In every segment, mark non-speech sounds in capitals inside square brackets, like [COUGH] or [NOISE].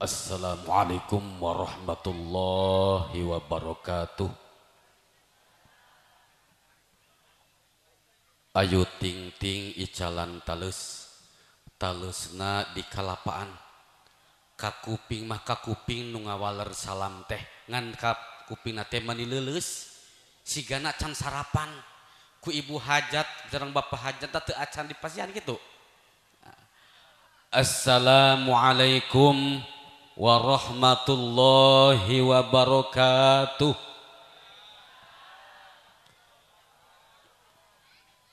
Assalamualaikum warahmatullahi wabarakatuh. Ayu ting ting icalan talus. Talusna di kalapaan. Kakuping mah kakuping nu ngawaler salam teh. Ngan kap kuping teh mani lulus sigana can sarapan. Ku ibu hajat jarang bapak hajat teu acan di pasian gitu Assalamualaikum warahmatullahi wabarakatuh.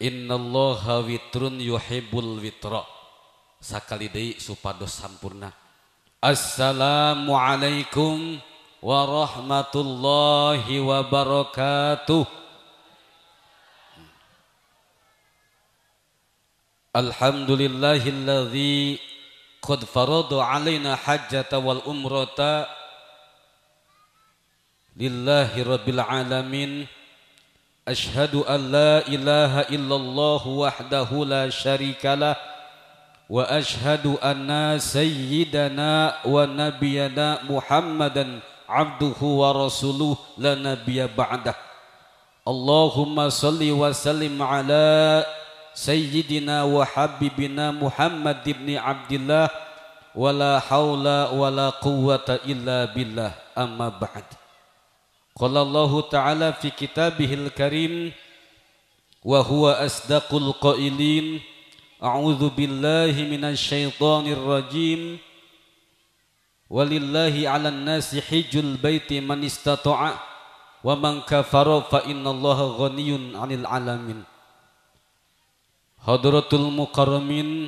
Innallaha witrun yuhibbul witra. Sakali deui supados sampurna. Assalamualaikum warahmatullahi wabarakatuh. Alhamdulillahilladzi farada alaina hajjata wal umrata lillahi rabbil alamin أشهد أن لا إله إلا الله وحده لا شريك له وأشهد أن سيدنا ونبينا محمدا عبده ورسوله لا نبي بعده. اللهم صل وسلم على سيدنا وحبيبنا محمد بن عبد الله ولا حول ولا قوة إلا بالله. أما بعد. قال الله تعالى في كتابه الكريم وهو أصدق القائلين أعوذ بالله من الشيطان الرجيم. ولله على الناس حج البيت من استطاع ومن كفر فإن الله غني عن العالمين. Hadratul Mukarramin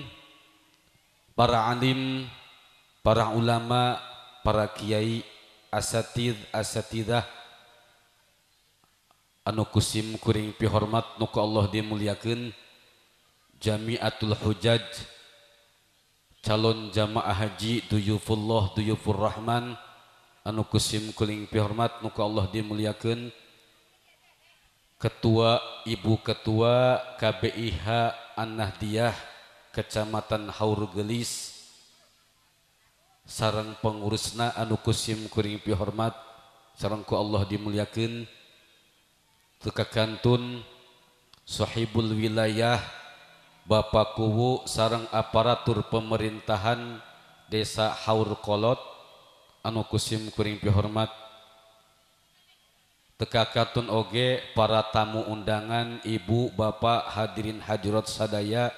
para alim, para ulama, para kiai, asatid, asatidah anu kusim kuring pihormat nuku Allah dimuliakan Jamiatul Hujaj calon jamaah haji duyufullah duyufur rahman anu kusim kuring pihormat nuku Allah dimuliakan ketua ibu ketua KBIH An-Nahdiyah Kecamatan Haur Gelis sarang pengurusna anu kusim kuring pihormat sarangku Allah dimuliakan teka kantun sahibul wilayah Bapak Kuwu sarang aparatur pemerintahan desa Haur Kolot anu kusim kuring pihormat. Teka katun oge para tamu undangan ibu bapak hadirin hadirat sadaya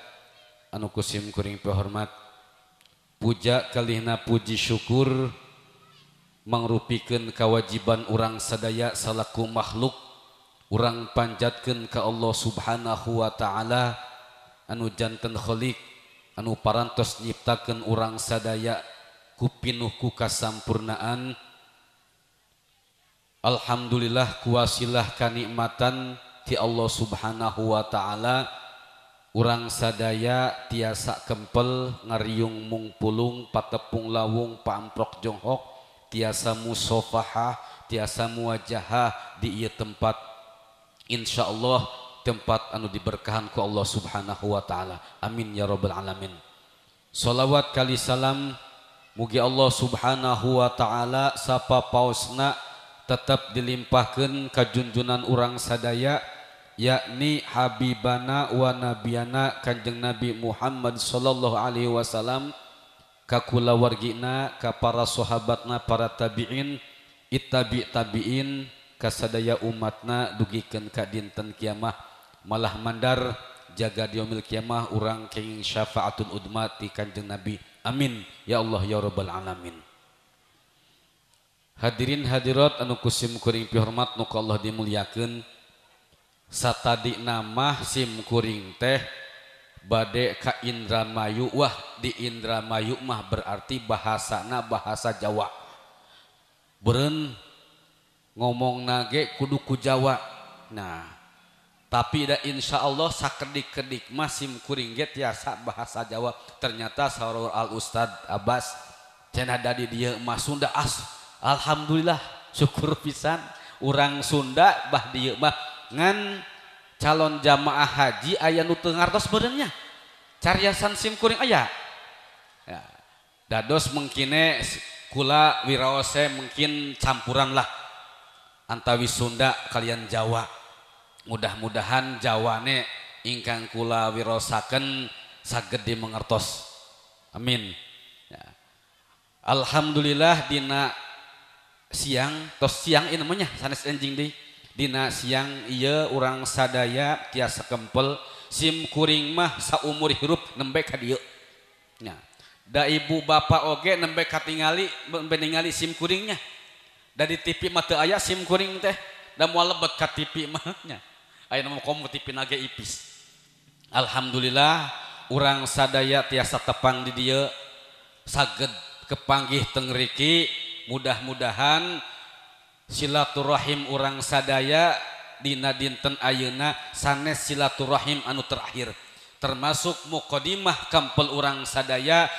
anu kusim kuring pihormat. puja kalihna puji syukur mangrupikeun kewajiban orang sadaya salaku makhluk. Orang panjatkan ke Allah subhanahu wa ta'ala. Anu jantan khaliq anu parantos nyiptakan orang sadaya kupinuhku kasampurnaan. Alhamdulillah kuasilah kanikmatan ti Allah subhanahu wa ta'ala. Orang sadaya tiasa kempel ngariung mung pulung patepung lawung pamprok jonghok tiasa musofahah tiasa muwajahah di iya tempat. Insya Allah tempat anu diberkahan ku Allah subhanahu wa ta'ala. Amin ya rabbal alamin. Salawat kali salam mugi Allah subhanahu wa ta'ala sapa pausna tetap dilimpahkan kajunjunan orang sadaya yakni Habibana wa nabiyana Kanjeng Nabi Muhammad sallallahu Alaihi Wasallam kakula wargina ka para sahabatna para tabiin ittabi tabiin kasadaya umatna dugikeun ka dinten kiamah malah mandar jaga diomil kiamah urang kenging syafaatul udma ti kanjeng Nabi. Amin. Ya Allah ya rabbal alamin. Hadirin hadirat anu kusim kuring pihormat nu Allah dimulyakeun satadi nama simkuring teh bade ka Indramayu. Wah di Indramayu mah berarti bahasana bahasa Jawa. Beren ngomong nage kuduku Jawa. Nah tapi da insya Allah sakedik-kedik mah simkuring ge tiasa bahasa Jawa. Ternyata saurur al Ustad Abbas cenah dari dia mah Sunda. As Alhamdulillah syukur pisan. Orang Sunda bah dia mah ngan calon jamaah haji ayah nu tengartos sebenarnya cariasan sim kuring ayah ya. dados mengkine kula wiraose mungkin campuran lah. Antawi Sunda kalian Jawa. Mudah-mudahan Jawane ingkang kula wirosaken saged dimengertos. Amin. Ya. Alhamdulillah dina siang tos siang ini namanya sanes enjing di Dina siang iya orang sadaya tiasa kempel SIM kuring mah saumur hirup nembe ka dieu. Nya. Da ibu bapa oge nembe katingali ningali SIM kuringnya. Da di TV mah teu aya SIM kuring teh. Da moal lebet ka TV mah [LAUGHS] nya. Aya nu komo TV nage ipis. Alhamdulillah urang sadaya tiasa tepang di dieu saged kepanggih tengriki mudah-mudahan silaturahim orang sadaya Dina dinten Ayeuna sanes silaturahim anu terakhir. Termasuk mukodimah kempel orang sadaya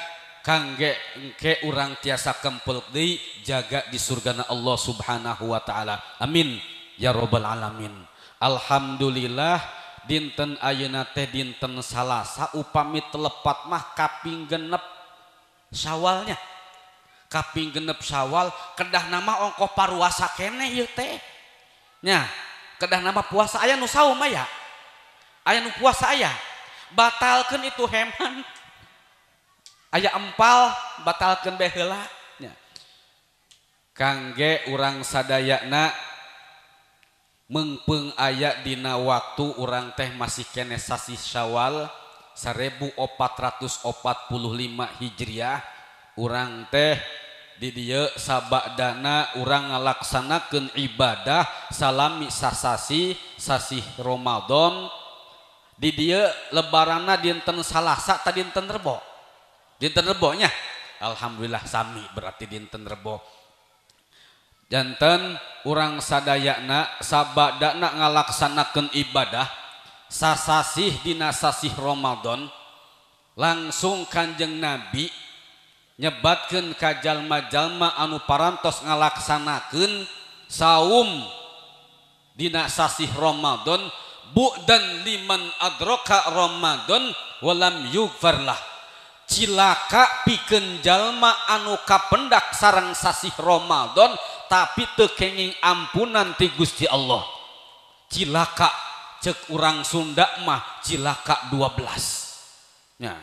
kangge engke orang tiasa kempel di jaga di surgana Allah Subhanahu wa taala. Amin. Ya robbal alamin. Alhamdulillah dinten ayeuna teh dinten salasa upami telepat mah kaping genep syawalnya. kaping genep sawal kedah nama ongkoh paruasa kene ieu teh. Nya kedah nama puasa aya nu saum aya? Aya nu puasa aya? Batalkeun itu heman. Aya empal batalkeun bae heula. Nya. Kangge urang sadayana mengpeng aya dina waktu urang teh masih kene sasi Syawal 1445 Hijriah. orang teh dia sabadana orang ngalaksanakan ibadah salami sasasi sasih Ramadan. Di dia lebarana dinten salasa tadi dinten rebo. Dinten rebonya Alhamdulillah sami berarti dinten rebo. Jantan orang sadayana sabadana ngalaksanakan ibadah sasasih dina sasih Ramadan langsung kanjeng Nabi nyebatkan kajjallma-jalma anu parantos ngalaksanakan saum dinasasih Romadhon bu dan liman adroka Romadhon walam yugfarlah cilaka piken jalma anu kapendak sarang sasih Romadhon tapi tekenging ampunan ti Gusti Allah. Cilaka cek urang Sunda mah cilaka 12 ya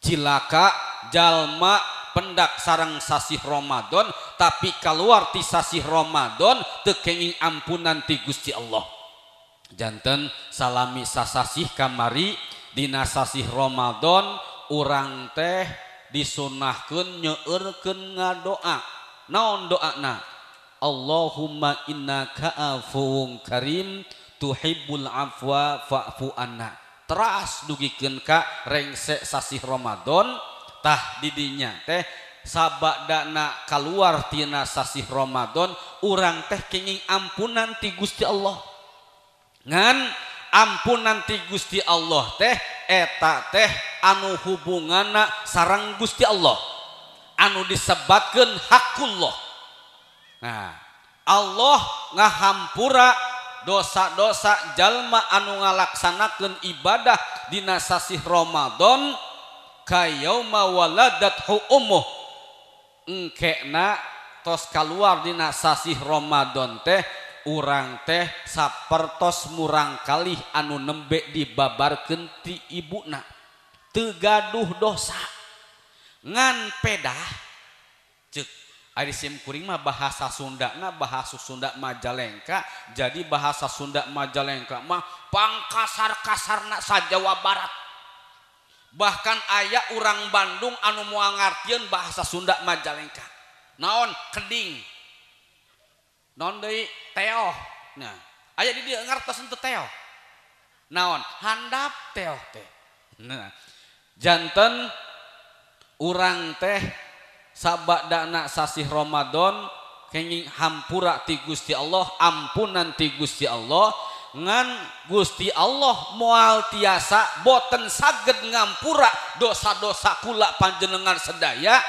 cilaka jalma pendak sarang sasih Ramadan tapi keluar ti sasih Ramadan tekenging ampunan ti Gusti Allah. Jantan salami sasasih kamari dina sasih Ramadan urang teh disunahkeun nyeueurkeun ngadoa naon doana? Allahumma innaka afuwun karim tuhibbul afwa fa'fu anna. Teras dugikeun ka rengsek sasih Ramadan tah didinya teh sabak dana keluar tina sasih Ramadan urang teh kenging ampunan ti Gusti Allah. Ngan ampunan ti Gusti Allah teh eta teh anu hubungana sarang Gusti Allah. Anu disebabkan hakullah nah Allah ngahampura dosa-dosa jalma anu ngalaksanakan ibadah dinasasih Ramadan kayauma waladathu ummuh engkena tos keluar dina sasih Ramadan teh urang teh sapertos murang kali anu nembe dibabarkeun ti ibuna. Teu gaduh dosa. Ngan pedah cek ari sim kuring mah bahasa Sundana bahasa Sunda Majalengka. Jadi bahasa Sunda Majalengka mah pangkasar-kasarna sajawa Barat. Bahkan ayah orang Bandung anu mua ngartieun bahasa Sunda Majalengka. Naon? Keding. Non deui? Teo nah aya di dieu ngartos teu teo naon? Handap teo teh. Nah janten urang teh sabadana sasih Ramadan kenging hampura ti Gusti Allah ampunan ti Gusti Allah ngan Gusti Allah mual tiasa boten saged ngampura dosa-dosa kula panjenengan sedaya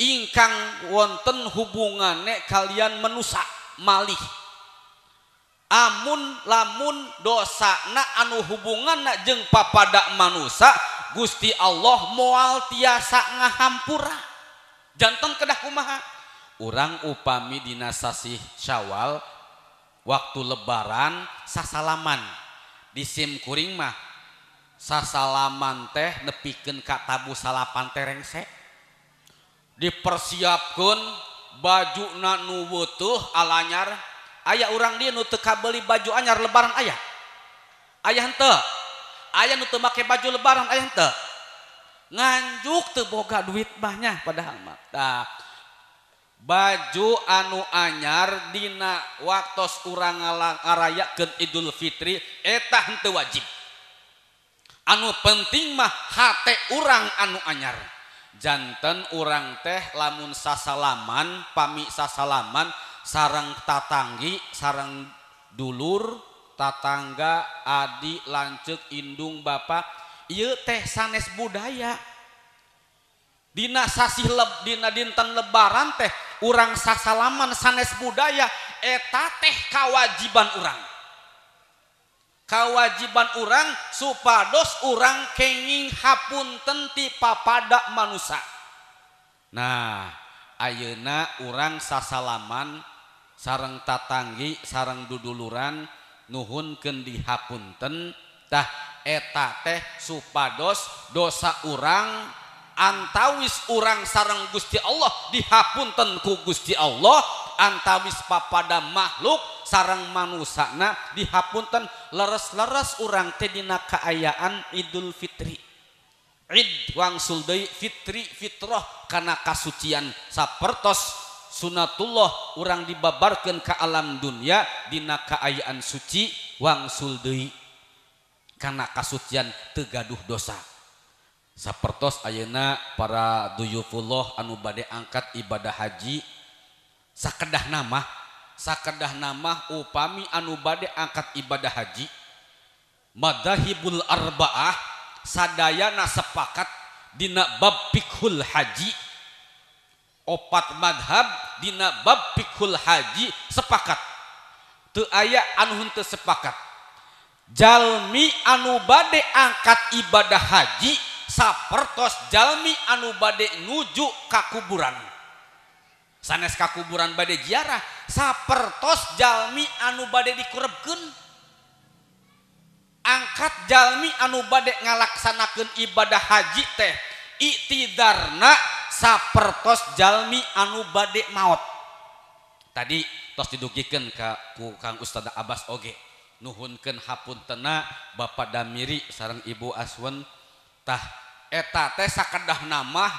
ingkang wonten hubungane kalian menusa malih. Amun lamun dosa na anu hubungan na jeng papada manusia Gusti Allah mual tiasa ngahampura. Jantan kedah kumaha? Orang upami dinasasi syawal waktu lebaran sasalaman. Di SIM kuring mah sasalaman teh nepiken Kak tabu salapan terengsek dipersiapkan baju nanu butuh alanyar ayah orang dia nu teka beli baju anyar lebaran ayah ayah ente ayah nu make baju lebaran ayah ente. Nganjuk teboga duit banyak padahal mah. Nah, baju anu anyar dina waktos urang ngarayakeun Idul Fitri eta henteu wajib. Anu penting mah hate urang anu anyar. Jantan orang teh lamun sasalaman pami sasalaman sarang tatanggi sarang dulur tatangga adi lanceuk, indung bapak ieu teh sanes budaya. Dina sasih leb dina dinten lebaran teh orang sasalaman sanes budaya eta teh kewajiban orang kewajiban orang supados orang kenging hapunten ti papada manusia nah ayeuna orang sasalaman sarang tatanggi sarang duduluran nuhunkeun dihapunten hapunten tah eta teh supados dosa orang antawis orang sarang Gusti Allah dihapunten ku Gusti Allah. Antawis papada makhluk sarang manusana dihapunten. Leres-leres orang teh dina kaayaan Idul Fitri. Id wangsul deui fitri fitrah kana kasucian sapertos. Sunatullah orang dibabarkan ke alam dunia dina kaayaan suci wangsul deui. Kana kasucian tegaduh dosa sapertos ayeuna para duyufullah anu bade angkat ibadah haji sakedah nama sakedah nama upami anu bade angkat ibadah haji. Madahibul arbaah sadayana sepakat dina bab fikhul haji. Opat madhab dina bab fikhul haji sepakat. Teu aya anu henteu sepakat. Jalmi anu bade angkat ibadah haji sapertos Jalmi anu bade nuju kakuburan. Sanes kakuburan bade ziarah sapertos Jalmi anu bade dikurebkeun angkat Jalmi anu bade ngalaksanakeun ibadah haji teh itidarna sapertos Jalmi anu bade maut tadi tos didugikeun ka ku Kang Ustaz Abbas Oge nuhunkeun hapuntena Bapak Damiri sareng Ibu Aswentah eta teh sakedah nama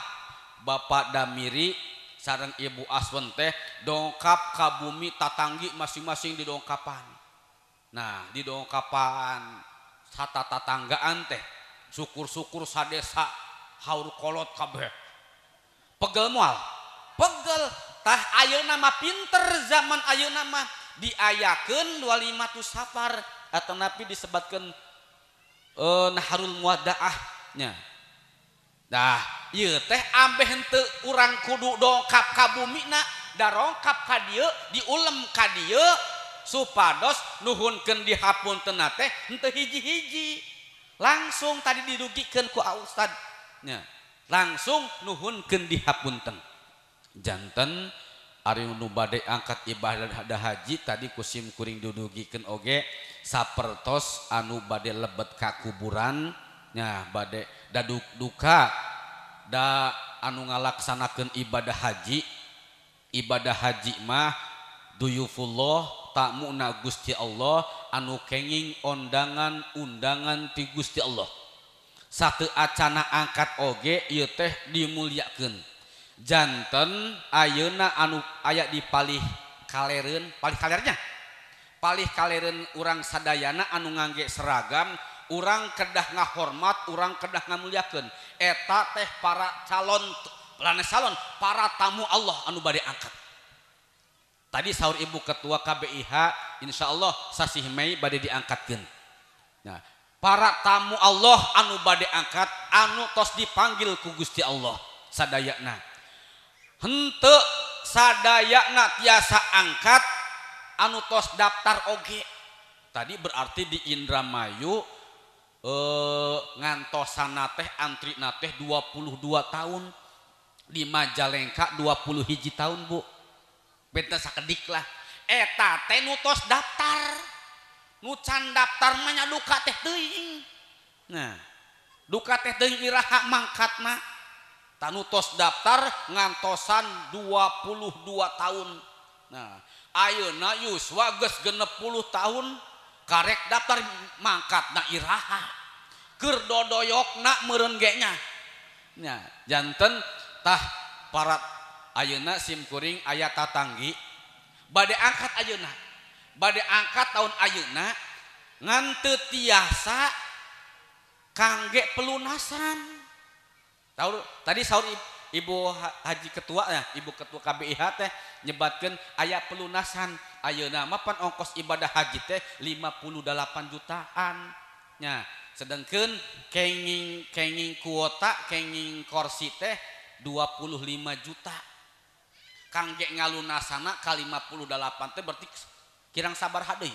Bapak Damiri sarang Ibu Aswan teh dongkap ka bumi tatanggi masing-masing di dongkapan. Nah, di dongkapan sata tatanggaan teh syukur-syukur sadesa haur kolot kabeh. Pegel moal. Pegel tah ayeuna mah pinter zaman ayeuna mah diayakeun 25 safar atau napi disebatkan eh, naharul muadaahnya dah teh ambehentuk urang kudu dongkap bumina, darongkap ka dieu, diulem ka dieu supados nuhunkeun dihapun tena teh henteu hiji-hiji. Langsung tadi dirugikan ku ustad. Ustadnya langsung nuhunken dihapunten jantan Ari nu bade angkat ibadah haji tadi kusim kuring dudugikeun oge sapertos anu bade lebet ka kuburan. Nah bade daduk duka da anu ngalaksanakeun ibadah haji ibadah haji mah duyufullah takmuna Gusti Allah anu kenging ondangan undangan ti Gusti Allah. Satu acana angkat oge ieu teh dimuliakeun. Janten ayeuna anu aya di palih kalereun palih kalernya. Palih kalereun urang sadayana anu ngangge seragam orang kedah ngahormat orang kedah ngamuliakeun. Eta teh para calon pelana calon para tamu Allah anu bade angkat. Tadi sahur ibu ketua KBIH insya Allah sasih Mei bade diangkatkeun. Nah para tamu Allah anu bade angkat anu tos dipanggil ku Gusti Allah sadayana hente sadayana tiasa angkat anu tos daftar oge. Tadi berarti di Indramayu eh ngantosan teh antri teh 22 tahun. Di Majalengka 20 hiji tahun Bu. Beta sakedik lah. Eta teh nutos daftar. Nucan daftar manya duka teh teuing nah duka teh teuing iraha mangkatna tanutos daftar ngantosan 22 tahun. Nah ayeuna Yuswa geus 60 tahun. karek daftar mangkat na iraha. Keur dodoyokna meureun ge nya nya janten tah parat ayeuna sim kuring aya tatanggi. Bade angkat ayeuna. Bade angkat tahun ayeuna ngan teu tiasa kangge pelunasan. Tahu tadi sahur ibu haji ketua ya ibu ketua KBIH teh nyebatkan ayat pelunasan. ayeuna mapan ongkos ibadah haji teh 58 jutaan nya sedangkan kenging kenging kuota kenging korsi teh 25 juta. Kangge ngalunasana kali 58 teh berarti kirang sabar hadai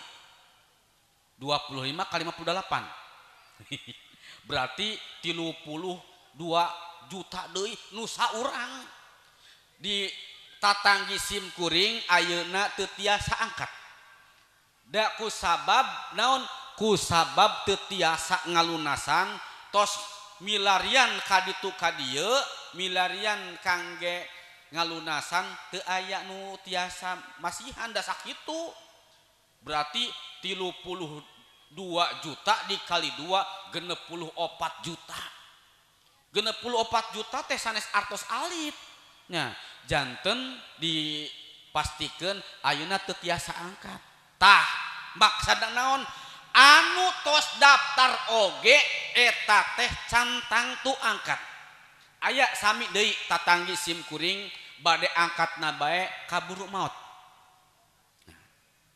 25 kali 58 berarti 32 juta deui nusa urang di tatanggi SIMkuring ayeuna teu tiasa angkat. Daku sabab naon? Ku sabab tetiasa ngalunasan tos milarian kaditu kadie milarian kangge ngalunasan teu aya nu tiasa masihan da sakitu. Berarti tilu puluh dua juta dikali dua genep puluh opat juta. Genep puluh opat juta teh sanes artos alit. Nya janten dipastikan teu tetiasa angkat. Tah dan naon? Anu tos daftar oge eta teh cantang tu angkat. Aya Sami deui tatanggi sim kuring bade angkat nabae kaburu maut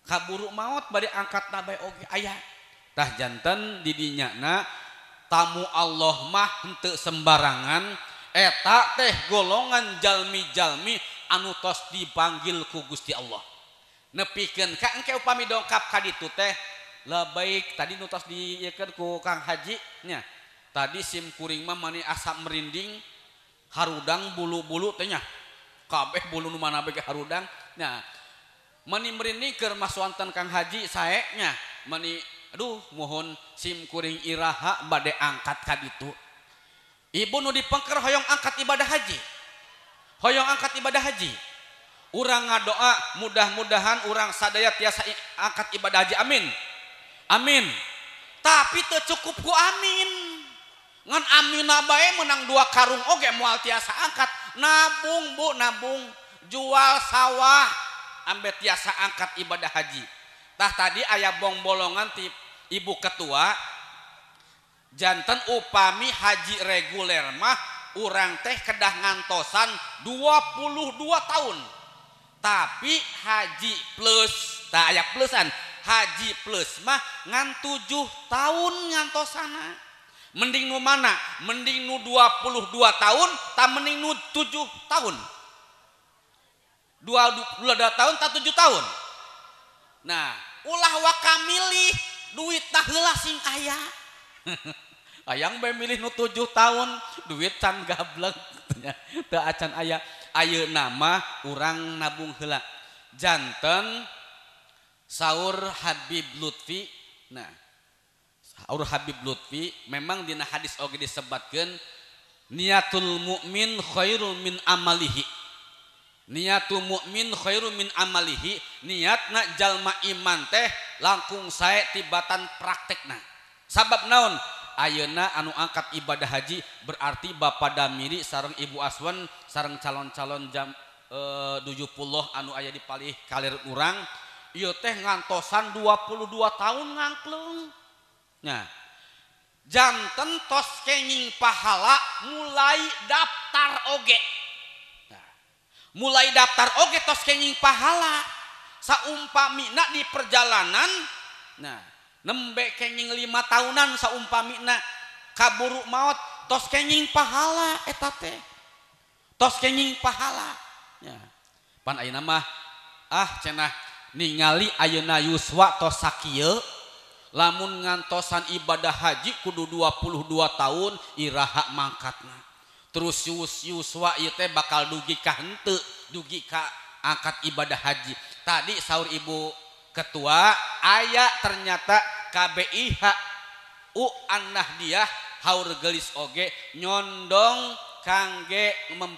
kaburu maut bade angkat nabae oge ayak tah janten didinya na tamu Allah mah henteu sembarangan eta teh golongan jalmi-jalmi anu tos dipanggil ku Gusti Allah. Nepikeun ka engke upami dongkap ka ditu teh baik tadi nu tos diikeun ku Kang Haji nya. Tadi sim kuring mah mani asap merinding harudang bulu-bulu teh nya. Kabeh bulu nu mana bae harudang nya. Mani merinding keur masuantan Kang Haji sae nya. Mani aduh mohon sim kuring iraha bade angkat ka ditu. Ibu nu dipengker hoyong angkat ibadah haji. Hoyong angkat ibadah haji. Urang ngadoa mudah-mudahan urang sadaya tiasa angkat ibadah haji. Amin. Amin. Tapi teu cukup ku amin. Ngan amin bae menang dua karung oge moal tiasa angkat. Nabung Bu, nabung. Jual sawah ambe tiasa angkat ibadah haji. Tah tadi ayah bong bolongan ti ibu ketua jantan upami haji reguler mah orang teh kedah ngantosan 22 tahun. Tapi haji plus tak aya plusan haji plus mah ngan 7 tahun ngantosana. Mending nu mana? Mending nu 22 tahun tak mending nu 7 tahun. 22 tahun tak 7 tahun. Nah ulah wakamilih duit tak heula sing aya [LAUGHS] ayang bae milih nu tujuh tahun duit can gablek teu acan aya ayeuna nama urang nabung heula. Janten sahur Habib Lutfi. Nah sahur Habib Lutfi memang dina hadis oge disebutkeun niatul mukmin khairul min amalihi. Niatu mukmin khairul min amalihi niatna jalma iman teh langkung sae tibatan praktekna. sabab naon? Ayeuna anu angkat ibadah haji berarti Bapak Damiri sarang Ibu Aswan sarang calon-calon jam eh, e, 70 anu ayah dipalih kalir urang ieu teh ngantosan 22 tahun ngangklung nah janten tos kenging pahala mulai daftar oge. Nah, mulai daftar oge tos kenging pahala. Saumpamina di perjalanan. Nah nembe kenging lima tahunan saumpamina. Kaburu maut tos kenging pahala eta teh. Tos kenging pahala. Ya. Pan ayeuna mah ah cenah ningali ayeuna yuswa tos sakieu lamun ngantosan ibadah haji kudu 22 tahun iraha mangkatna. Terus yus yuswa ieu teh bakal dugi ka henteu dugi ka angkat ibadah haji. Tadi sahur ibu ketua aya ternyata KBIH U annahdiah haur gelis oge nyondong kangge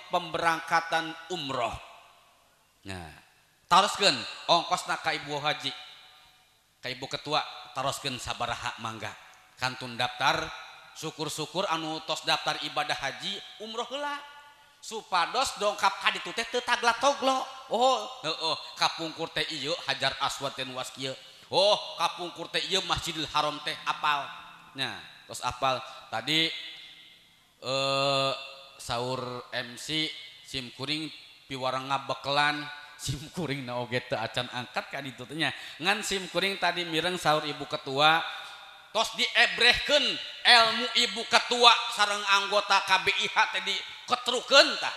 pemberangkatan umroh. Nah taroskeun ongkosna ka ibu haji. Ka ibu ketua taroskeun sabaraha mangga. Kantun daftar syukur-syukur anu tos daftar ibadah haji umroh heula. supados dongkap ka ditu teh teu taglatoglo oh heeh kapungkur teh ieu hajar aswad teh nuas kieu. Oh kapungkur teh ieu masjidil haram teh apal. Nah terus apal. Tadi eh sahur MC sim kuring piwarang ngabekelan. [LAUGHS] Sim kuring na oge teu acan angkat ka ditu teh nya. Ngan sim kuring tadi mireng sahur ibu ketua tos diebrehkeun ilmu ibu ketua sarang anggota KBIH teh diketrukeun tah.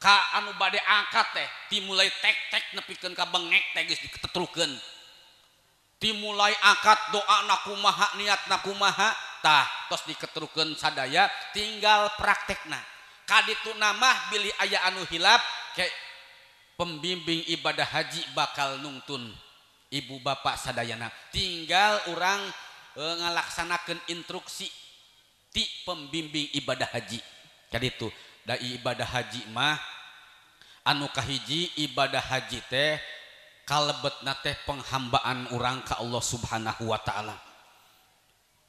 Ka anu bade angkat teh dimulai tek tek nepikeun ka bengek teh geus diketrukeun. Dimulai angkat doa nakumaha niat nakumaha tah tos diketrukeun sadaya tinggal praktekna. Kaditu nama bilih aya anu hilap kayak pembimbing ibadah haji bakal nungtun. Ibu bapak sadayana tinggal orang Eh, ngalaksanakan instruksi ti pembimbing ibadah haji. Jadi itu dari ibadah haji mah anu kahiji ibadah haji teh kalebet teh penghambaan orang ke Allah subhanahu wa ta'ala.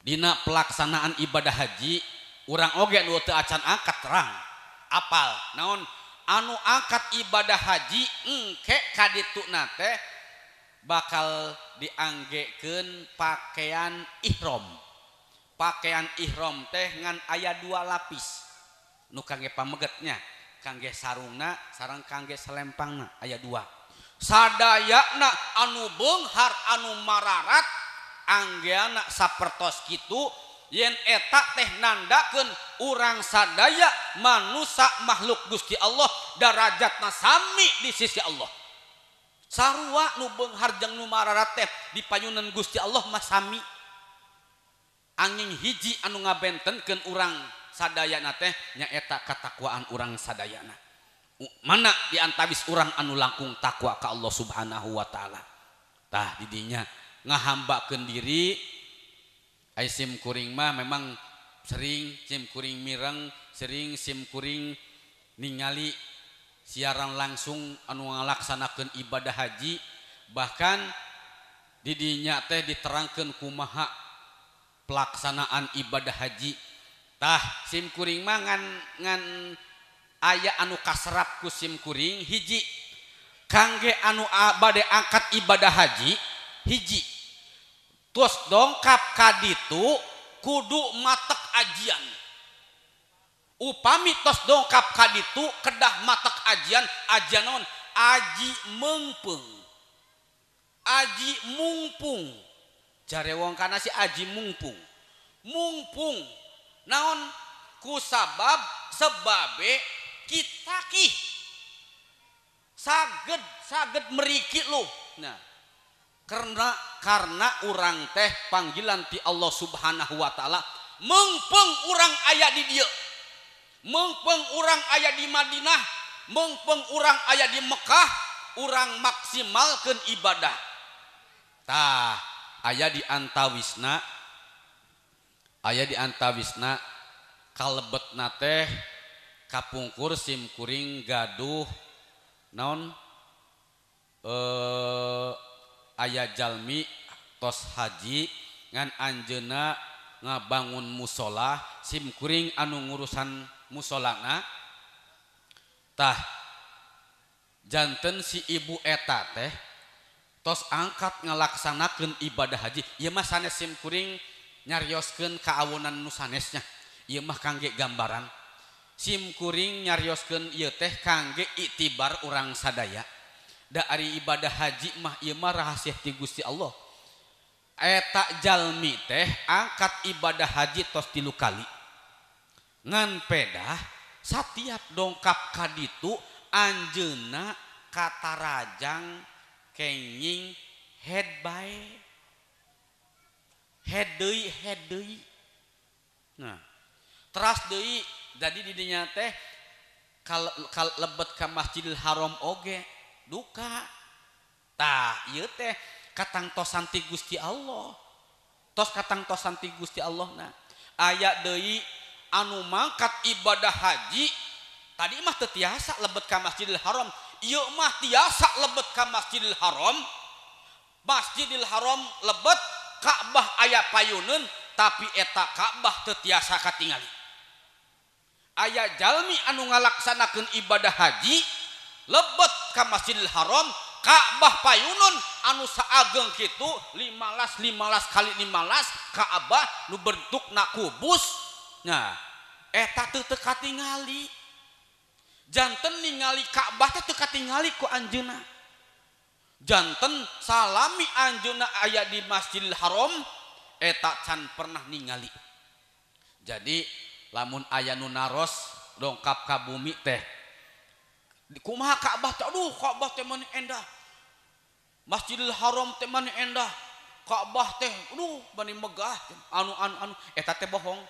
Dina pelaksanaan ibadah haji orang oge anu teu acan angkat terang apal. Naon? Anu angkat ibadah haji engke kaditu na teh bakal dianggeken pakaian Iram pakaian Iram teh ngan ayat dua lapis. Nu kangge pamegetnya kangge sarungna sarang kangge selempangna ayat dua. Sadayana anu benghar anu mararat anggeana sapertos gitu yen etak teh nandakeun urang sadaya manusia makhluk Gusti Allah darajatna sami di sisi Allah. sarua nu beunghar jeung nu numararatep di panyunan Gusti Allah masami angin hiji anu ngabentenkeun urang sadayana teh nyaeta katakwaan urang sadayana. Mana diantabis urang anu langkung takwa ka Allah subhanahu wa ta'ala? Tah didinya ngahambakeun diri ai sim kuring mah memang sering sim kuring mireng sering sim kuring ningali siaran langsung anu ngalaksanakeun ibadah haji bahkan didinya teh diterangkan kumaha pelaksanaan ibadah haji. Tah sim kuring mah ngan ngan aya anu kasrap ku sim kuring hiji. Kangge anu abade angkat ibadah haji hiji. Terus dongkap kaditu kudu matek ajian. Upami tos dongkap kaditu kedah matak ajian ajian non aji mengpeng. Aji mungpung. Jare wong kana si aji mungpung. Mungpung. Naon? Ku sabab sebabe kita ki saged saged meriki lu nah karena karena orang teh panggilan ti Allah subhanahu wa ta'ala mengpeng orang ayat di dia mengpeng urang ayah di Madinah mengpeng urang ayah di Mekah orang maksimalkan ibadahtah ayaah diantawisna di Antawisna. Kalebet na teh kapungkur simkuring gaduh. Non eh ayah Jalmi tos Haji ngan Anjena ngabangun musola simkuring anu ngurusan musolana. Tah janten si ibu eta teh tos angkat ngelaksanakan ibadah haji. Ieu mah sanes simkuring nyarioskan keawunan nusanesnya ieu mah kangge gambaran. Simkuring nyarioskan ieu teh kangge itibar orang sadaya. Dari ibadah haji mah ieu mah rahasia ti Gusti Allah. Eta jalmi teh angkat ibadah haji tos tilu kali. Ngan pedah setiap dongkap kaditu anjena kata rajang kenging head by head deui head deui. Nah teras deui jadi didinya teh kalau lebet ke masjidil Haram oge duka. Tak iya teh katang tosanti Gusti Allah. Tos katang tosanti Gusti Allah nah. Ayat Dewi anu mangkat ibadah haji tadi mah tetiasa lebet ke Masjidil Haram. Ieu mah tiasa lebet ke Masjidil Haram. Masjidil Haram lebet Ka'bah aya payunun tapi eta Ka'bah tetiasa katingali. Ayah jalmi anu ngalaksanakan ibadah haji lebet ke Masjidil Haram Ka'bah payunun anu saageng gitu 15 15 kali 15 Ka'bah nu bentuk nakubus nah eh, eta teu teka tingali Janten ningali Ka'bah teh teka tingali ku anjeunna. Janten salami anjeunna aya di Masjidil Haram eh, eta can pernah ningali. Jadi lamun aya nu naros dongkap ka bumi teh kumaha Ka'bah teh? Aduh Ka'bah teh mani endah. Masjidil Haram teh mani endah. Ka'bah teh aduh bani megah. Anu anu anu eh, eta teh bohong.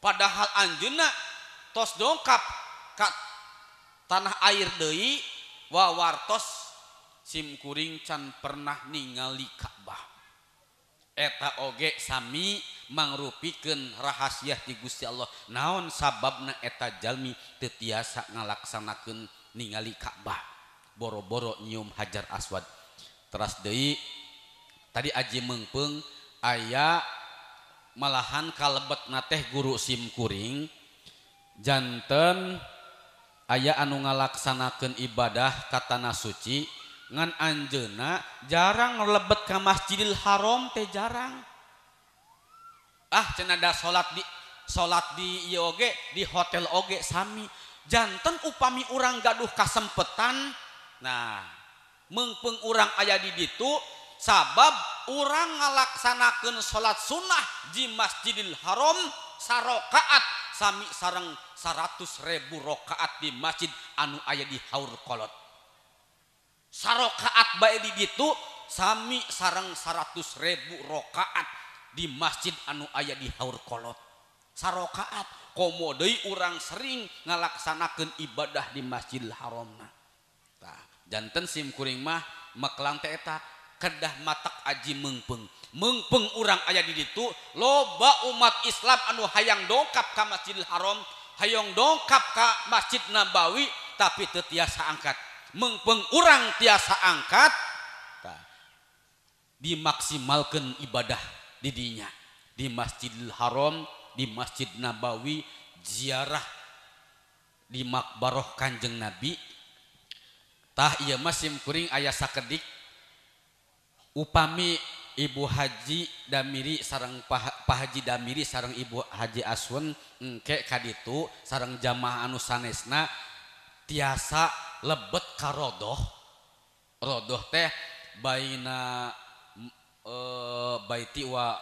padahal Anjuna tos dongkap ka tanah air deui wawartos simkuring can pernah ningali Ka'bah. Eta oge Sami mangrupikeun rahasia di Gusti Allah. Naon sababna eta Jalmi tetiasa ngalaksanakeun ningali Ka'bah? Boro-boro nyium hajar aswad. Teras deui tadi Aji mengpeng ayah malahan kalebet nateh guru simkuring janten aya anu ngalaksanakeun ibadah katana suci ngan anjeuna jarang lebet ke Masjidil Haram teh jarang. Ah cenada salat di salat di ieu oge di hotel oge sami. Janten upami urang gaduh kasempetan. Nah mengpeng urang aya di ditu sabab orang ngalaksanakan salat sunnah di Masjidil Haram sarokaat sami sarang 100 ribu rokaat di masjid anu ayah di haur kolot. Sarokaat baik di gitu sami sarang 100 ribu rokaat di masjid anu ayah di haur kolot. Sarokaat komodoi orang sering ngalaksanakan ibadah di masjidil Haram nah jantan simkuring mah maklang teh eta kedah matak aji mengpeng. Mengpeng urang ayah di ditu loba umat Islam anu hayang dongkap ka Masjidil Haram hayang dongkap ka Masjid Nabawi tapi teu tiasa angkat. Mengpeng urang tiasa angkat dimaksimalkan ibadah didinya di Masjidil Haram di Masjid Nabawi ziarah di makbaroh Kanjeng Nabi. Tah ieu mah simkuring aya sakedik. upami Ibu Haji Damiri sarang Pak Haji Damiri sarang Ibu Haji Aswun engke kaditu sarang jamaah anu sanesna tiasa lebet karodoh rodoh. Teh baina e, baiti wa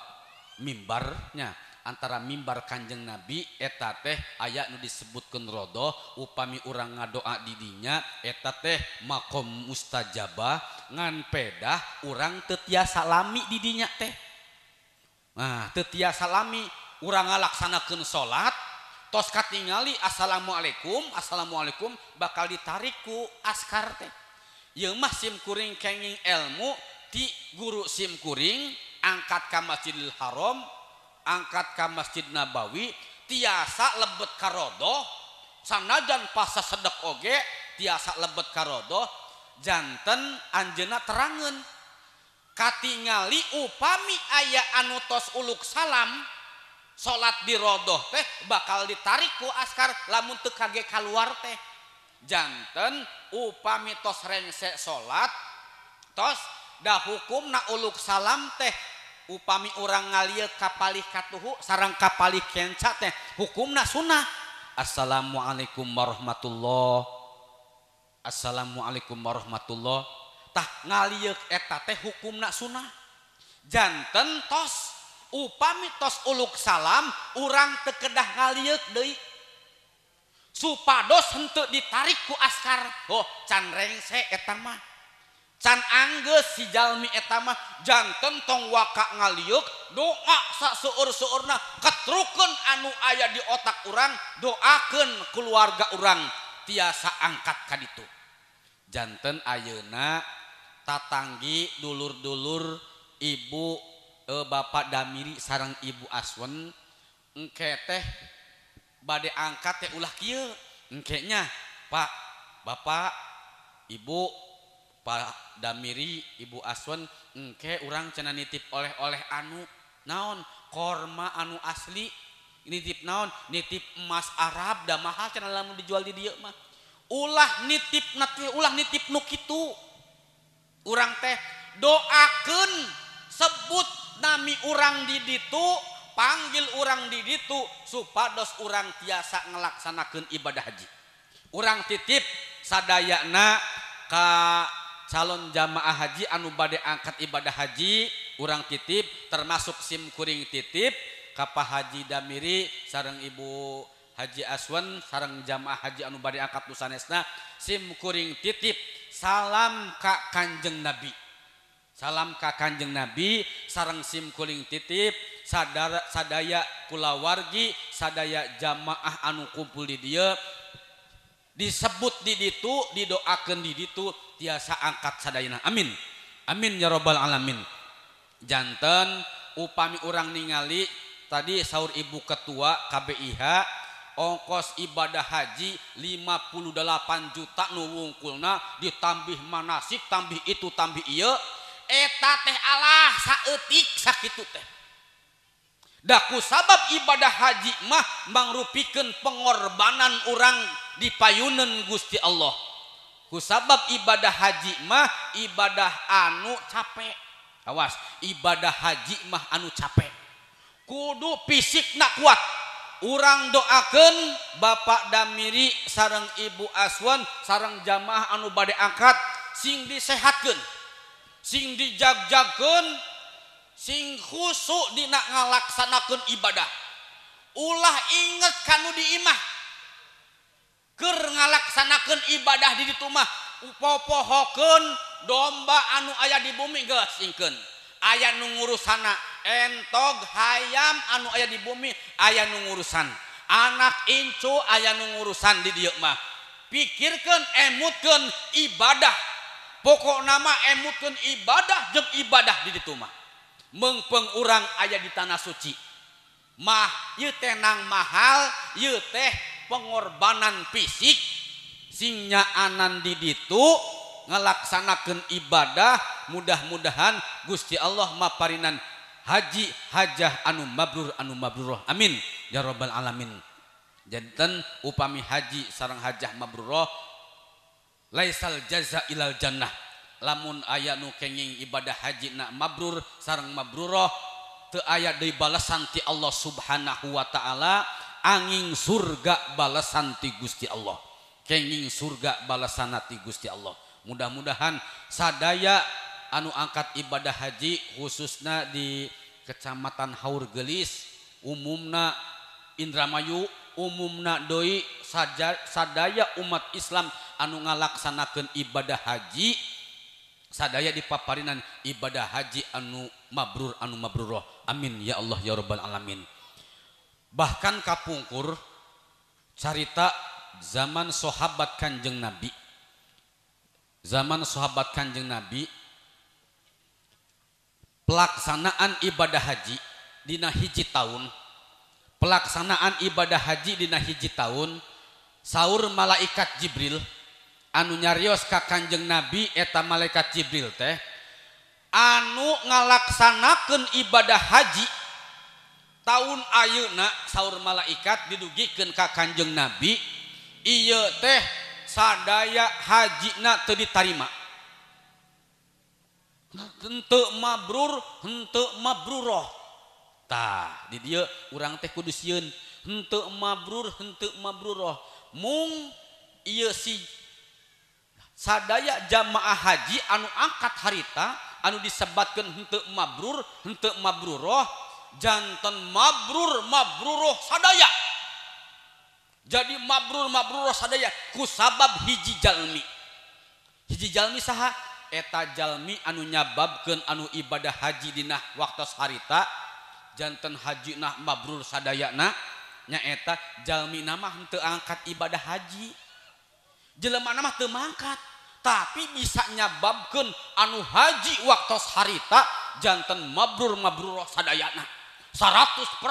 mimbarnya. antara mimbar Kanjeng Nabi eta teh ayat nu disebutkan rodoh upami urang ngadoa didinya eta teh makom mustajabah ngan pedah urang tetiasa lami didinya teh. Nah tetiasa lami urang ngalaksanakeun salat tos katingali assalamualaikum assalamualaikum bakal ditariku askar teh. Yeuh mah sim kuring kenging ilmu ti guru sim kuring angkat ka Masjidil Haram angkat ke Masjid Nabawi tiasa lebet karodo sanajan pasa sedek oge tiasa lebet karodo jantan anjena terangen katingali upami ayah anutos uluk salam salat di rodoh teh bakal ditarik ku askar lamun teu kage keluar teh. Janten upami tos rengse salat tos dah hukum na uluk salam teh. upami orang ngalia kapalih katuhu sarang kapalih kenca teh hukumna sunnah. Assalamualaikum warahmatullah. Assalamualaikum warahmatullah. Tah ngalia eta teh hukumna sunnah. Janten tos upami tos uluk salam orang tekedah ngaliuk deui. Supados henteu ditarik ku askar. Oh can rengse eta mah. can Angge sijalmi etama jantan tong waka ngaliuk doa sak seuur-seurna ketruken anu ayah di otak urang doaken keluarga urang tiasa angkat ka itu jantan ayeuna tatanggi dulur-dulur ibu e, bapak damiri sarang ibu aswen engke teh badai angkat teh ulah kieu engkenya pak bapak ibu Pak Damiri Ibu Aswan engke orang cena nitip oleh-oleh anu naon? Korma anu asli nitip naon? Nitip emas Arab dan mahal cenah lamun dijual di dia mah. Ulah nitip nanti ulah nitip nu kitu. Urang teh doakeun sebut nami urang di ditu panggil urang di ditu supados urang tiasa ngelaksanakan ibadah haji. Urang titip sadayana ka calon jamaah haji anu badai angkat ibadah haji urang titip termasuk sim kuring titip kappa Haji Damiri sarang Ibu Haji Aswan sarang jamaah haji anu badai angkat nusanesna simkuring titip salam Kak Kanjeng Nabi. Salam Kak Kanjeng Nabi sarang simkuring titip sadara sadaya kulawargi sadaya jamaah anu kumpul di dia disebut di ditu didoakan diditu tiasa angkat sadayana. Amin. Amin ya robbal alamin. Jantan upami orang ningali tadi sahur ibu ketua KBIH ongkos ibadah haji 58 juta nuwungkulna ditambih manasik tambih itu tambih iya eta teh Allah saetik sakitu teh. Daku sabab ibadah haji mah mangrupikan pengorbanan orang dipayunan Gusti Allah. kusabab ibadah haji mah ibadah anu capek. Awas ibadah haji mah anu capek. Kudu fisik nak kuat. Orang doakan Bapak Damiri sarang Ibu Aswan sarang jamaah anu badai angkat sing disehatkan sing dijagjakan sing khusuk dina ngalaksanakan ibadah. Ulah inget kanu diimah keur ngalaksanakan ibadah di ditu mah upopohokeun domba anu ayah di bumi geus singkeun aya nu ngurusana entog hayam anu ayah di bumi aya nu ngurusan. Anak incu aya nu ngurusan di dieu mah. Pikirkeun emutkeun ibadah. Pokok nama emutkeun ibadah jeung ibadah di ditu mah. Mengpengurang aya di tanah suci. Mah ieu tenang mahal ieu teh pengorbanan fisik singnya anandi ditu ngelaksanakan ibadah mudah-mudahan Gusti Allah maparinan haji hajah anu mabrur anu mabrur amin. Ya robbal alamin. Jantan upami haji sarang hajah mabrur laisal jaza ilal jannah. Lamun aya nu kenging ibadah haji na mabrur sarang mabrur teu aya deui balasan ti Allah subhanahu wa ta'ala. angin surga balasan ti Gusti Allah. Kenging surga balasan ti Gusti Allah. Mudah-mudahan sadaya anu angkat ibadah haji khususnya di Kecamatan Haur Gelis umumna Indramayu umumna doi saja sadaya umat Islam anu ngalaksanakan ibadah haji sadaya di paparinan ibadah haji anu mabrur anu mabruroh amin. Ya Allah ya Rabbal alamin. bahkan kapungkur carita zaman sahabat Kanjeng Nabi. Zaman sahabat Kanjeng Nabi pelaksanaan ibadah haji dina hiji tahun pelaksanaan ibadah haji dina hiji tahun sahur malaikat Jibril anu nyarios ka Kanjeng Nabi eta malaikat Jibril teh anu ngalaksanakan ibadah haji tahun ayeuna saur malaikat didugikan Ka Kanjeng Nabi ieu teh sadaya hajina teu ditarima. Henteu mabrur henteu mabruroh. Tah di dieu urang teh kudu sieun henteu mabrur henteu mabruroh. Mung ieu si sadaya jamaah haji anu angkat harita anu disebatkeun henteu mabrur henteu mabruroh jantan mabrur mabruroh sadaya. Jadi mabrur mabruroh sadaya ku sabab hiji jalmi. Hiji jalmi saha? Eta jalmi anu nyababkeun anu ibadah haji dinah waktu harita jantan haji nah mabrur sadaya na nyaeta jalmi nama henteu angkat ibadah haji. Jelema nama teu mangkat tapi bisa nyababkeun anu haji waktu harita jantan mabrur mabrur sadayana 100%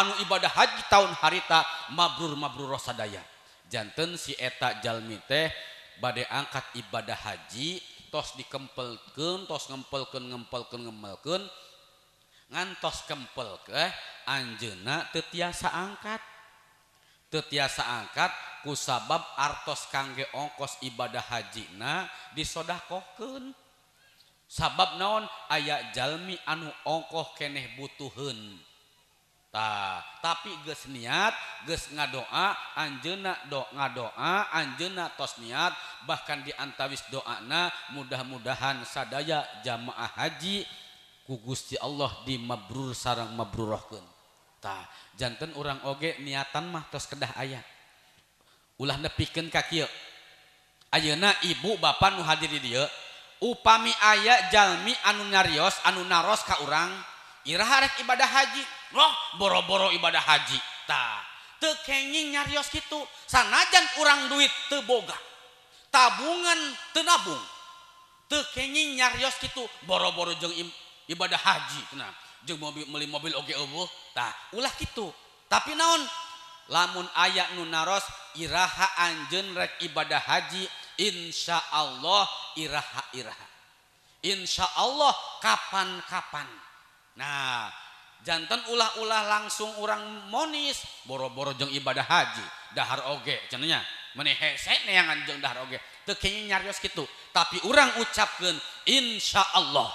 anu ibadah haji tahun harita mabrur mabrur rosadaya. Jantan si eta jalmi teh badai angkat ibadah haji tos dikempelkeun tos ngempelkeun ngempelkeun ngempelkeun. Ngantos kempel ke anjeuna teu tiasa angkat. Teu tiasa angkat kusabab artos kangge ongkos ibadah hajina disodahkohkeun sabab naon? Aya Jalmi anu ongkoh keneh butuhentah tapi ges niat ges ngadoa Anjena do ngadoa Anjena tos niat bahkan diantawis doana mudah-mudahan sadaya jamaah haji ku Gusti Allah di mabrur sarang mabrurohkentah jantan orang oge niatan mah tos kedah aya. Ulah nepikeun ka kieu. Ayeuna ibu bapak nu hadir di dia upami aya Jalmi anu nyarios anu naros ka urang. Iraha rek ibadah haji. Loh boro-boro ibadah haji. Ta tekenging nyarios gitu sanajan urang duit teboga tabungan tenabung tekenging nyarios gitu boro-boro jeng ibadah haji nah jeng mobil meli mobil oge eueuh. Tah ulah gitu tapi naon? Lamun ayak nu naros iraha anjeun rek ibadah haji Insya Allah iraha-iraha Insya Allah kapan-kapan. Nah jantan ulah-ulah langsung orang monis. Boro-boro jeng ibadah haji dahar oge cenanya menehe yang anjeng dahar oge. Teu nyarios gitu tapi orang ucapkan insya Allah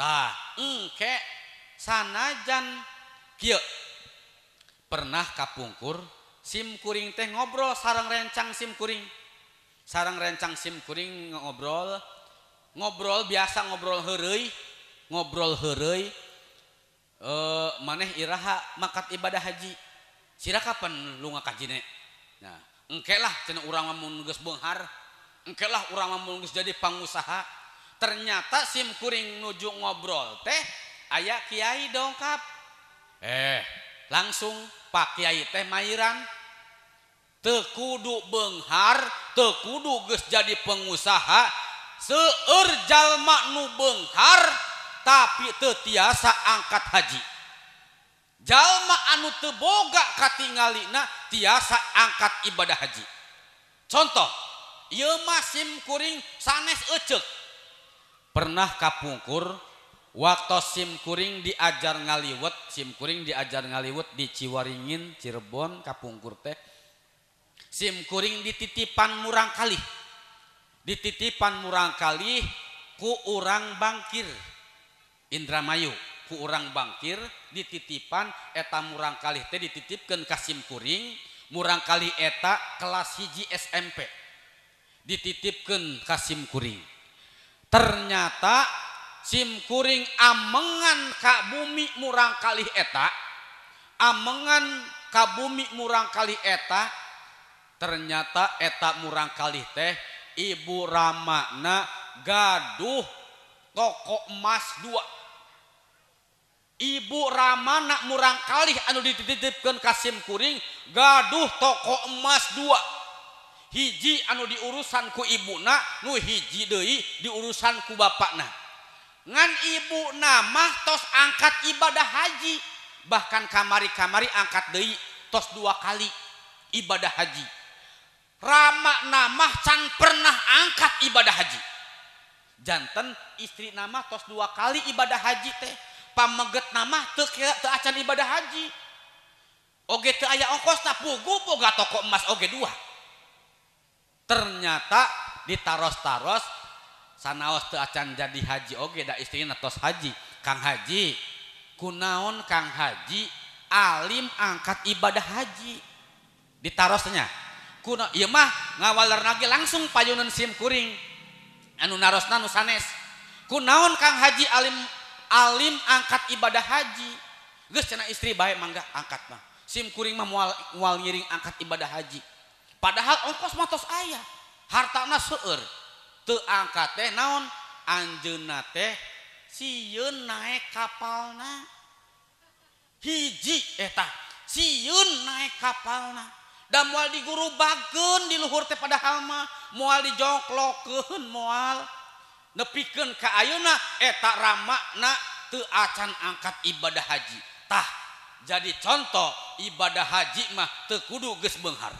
tah engke sanajan kieu. Pernah kapungkur sim kuring teh ngobrol sarang rencang sim kuring. sarang rencang sim kuring ngobrol. Ngobrol biasa ngobrol herei ngobrol herei e, eh, maneh Iraha makat ibadah haji. Sira kapan lu ngakajine nah engke lah cina urang mun geus beunghar engke lah urang mun geus jadi pangusaha ternyata sim kuring nuju ngobrol teh aya kiai dongkap. Eh langsung Pak Kiai teh Mairan tekudu Benghar tekudu geus jadi pengusaha seur jalma nu Benghar tapi tetiasa angkat haji. Jalma anu teboga katingalina tiasa angkat ibadah haji. Contoh sim kuring sanes ecek. Pernah kapungkur waktu sim kuring diajar ngaliwet sim kuring diajar ngaliwet di Ciwaringin Cirebon kapungkur teh SIMkuring dititipan murang kali dititipan murang kali ku urang bangkir. Indramayu ku urang bangkir dititipan eta murang kali teh dititipkan Kasimkuring murang kali eta kelas hiji SMP dititipkan Kasimkuring ternyata SIMkuring amengan Ka bumi murang kali eta amengan Kabumi murang kali eta ternyata eta murang kali teh Ibu ramana gaduh toko emas dua. Ibu Ramana murang kali anu dititipkan Kasim kuring gaduh toko emas dua. Hiji anu diurusanku ibuna nu hiji Dei diurusanku bana ngan ibu nama tos angkat ibadah haji bahkan kamari-kamari angkat Dei tos dua kali ibadah haji. Rama nama can pernah angkat ibadah haji. Jantan istri nama tos dua kali ibadah haji teh. Pameget nama teu teu acan ibadah haji. Oge teu aya ongkosna pugu boga toko emas oge dua. Ternyata ditaros-taros sanaos teu acan jadi haji oge da istrina tos haji. Kang Haji kunaon Kang Haji alim angkat ibadah haji. Ditarosnya kuna ieu mah ngawaler ge langsung payunan sim kuring. Anu narosna nu sanes. Kunaon Kang Haji alim alim angkat ibadah haji? Geus cenah istri bae mangga angkat mah. Sim kuring mah moal moal ngiring angkat ibadah haji. Padahal ongkos matos aya. Hartana seueur. Teu angkat teh naon? Anjeunna teh sieun naik kapalna. Hiji eh eta sieun naik kapalna. dan mual diguru di luhur teh pada hama mual dijongklokeun mual nepikeun ka ayeuna eta eh ramakna teu acan angkat ibadah haji. Tah jadi contoh ibadah haji mah teu kudu geus beunghar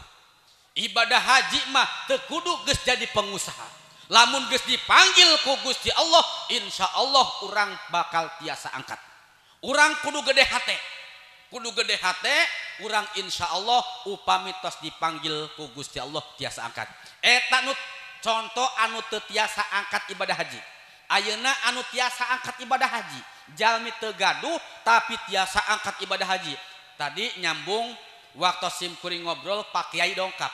ibadah haji mah teu kudu geus jadi pengusaha. Lamun geus dipanggil ku Gusti Allah insya Allah orang bakal tiasa angkat. Orang kudu gede hate. Kudu gede hate urang Insya Allah upamitos dipanggil ku Gusti Allah tiasa angkat. Eta nu contoh anu teu tiasa angkat ibadah haji. Ayeuna anu tiasa angkat ibadah haji. Jalmi teu gaduh tapi tiasa angkat ibadah haji. Tadi nyambung waktu sim kuring ngobrol Pak Kiai dongkap.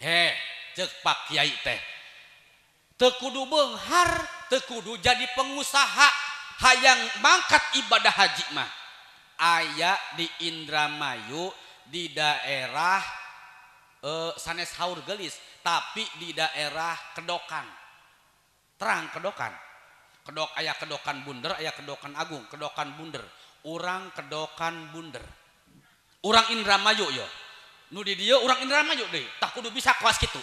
He cek Pak Kiai teh. Tekudu benghar tekudu jadi pengusaha. Hayang mangkat ibadah haji mah. Ayah di Indramayu di daerah eh, sanes haur gelis tapi di daerah kedokan. Terang kedokan. Kedok ayah kedokan bunder ayah kedokan agung kedokan bunder. Orang kedokan bunder. Orang Indramayu yo. Nu di dia orang Indramayu deh. Tak kudu bisa kelas gitu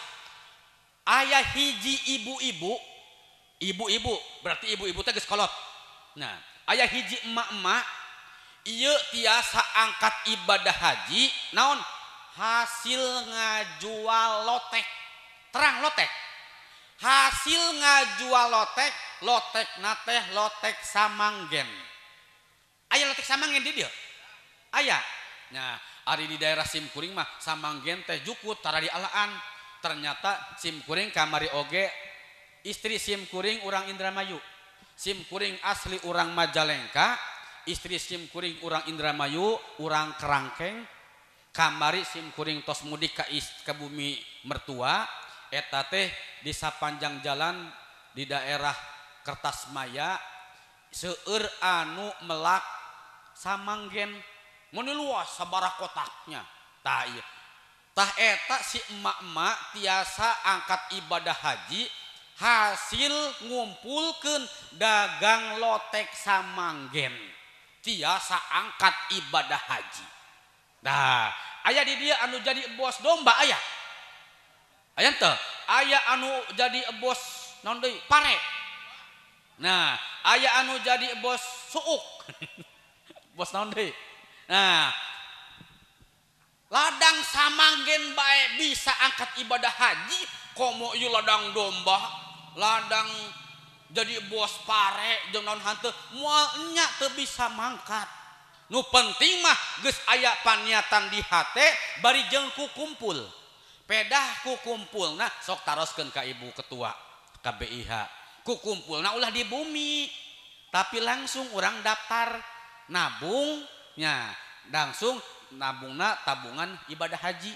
ayah hiji ibu-ibu ibu-ibu berarti ibu-ibu teh geus kolot. Nah ayah hiji emak-emak ieu tiasa angkat ibadah haji naon? Hasil ngajual lotek. Terang lotek. Hasil ngajual lotek lotek nateh lotek samanggen. Ayah lotek samanggen di dia? Ayah nah ari di daerah simkuring mah samanggen teh jukut tara di alaan. Ternyata simkuring kamari oge istri simkuring orang Indramayu. Simkuring asli orang Majalengka istri simkuring orang Indramayu orang kerangkeng. Kamari simkuring tos mudik ke, ke bumi mertua. Eta teh di sapanjang jalan di daerah kertas maya seur anu melak samanggen. Mun luas sabaraha kotaknya. Tah iya eta si emak-emak tiasa angkat ibadah haji hasil ngumpulkan dagang lotek samanggen tiasa angkat ibadah haji. Nah ayah di dia anu jadi bos domba ayaah aya ayah anu jadi bos non pare. Nah ayah anu jadi bos suuk. [LAUGHS] Bos non nah ladang samanggen baik bisa angkat ibadah haji komo ladang domba ladang jadi bos pare jeung naon hanteu moal nya teu bisa mangkat. Nu penting mah geus aya paniatan di hate bari jeung ku kumpul. Pedah ku kumpul nah sok taroskeun ka ibu ketua KBIH ku kumpul nah ulah di bumi tapi langsung orang daftar. Nabungnya langsung nabungna tabungan ibadah haji.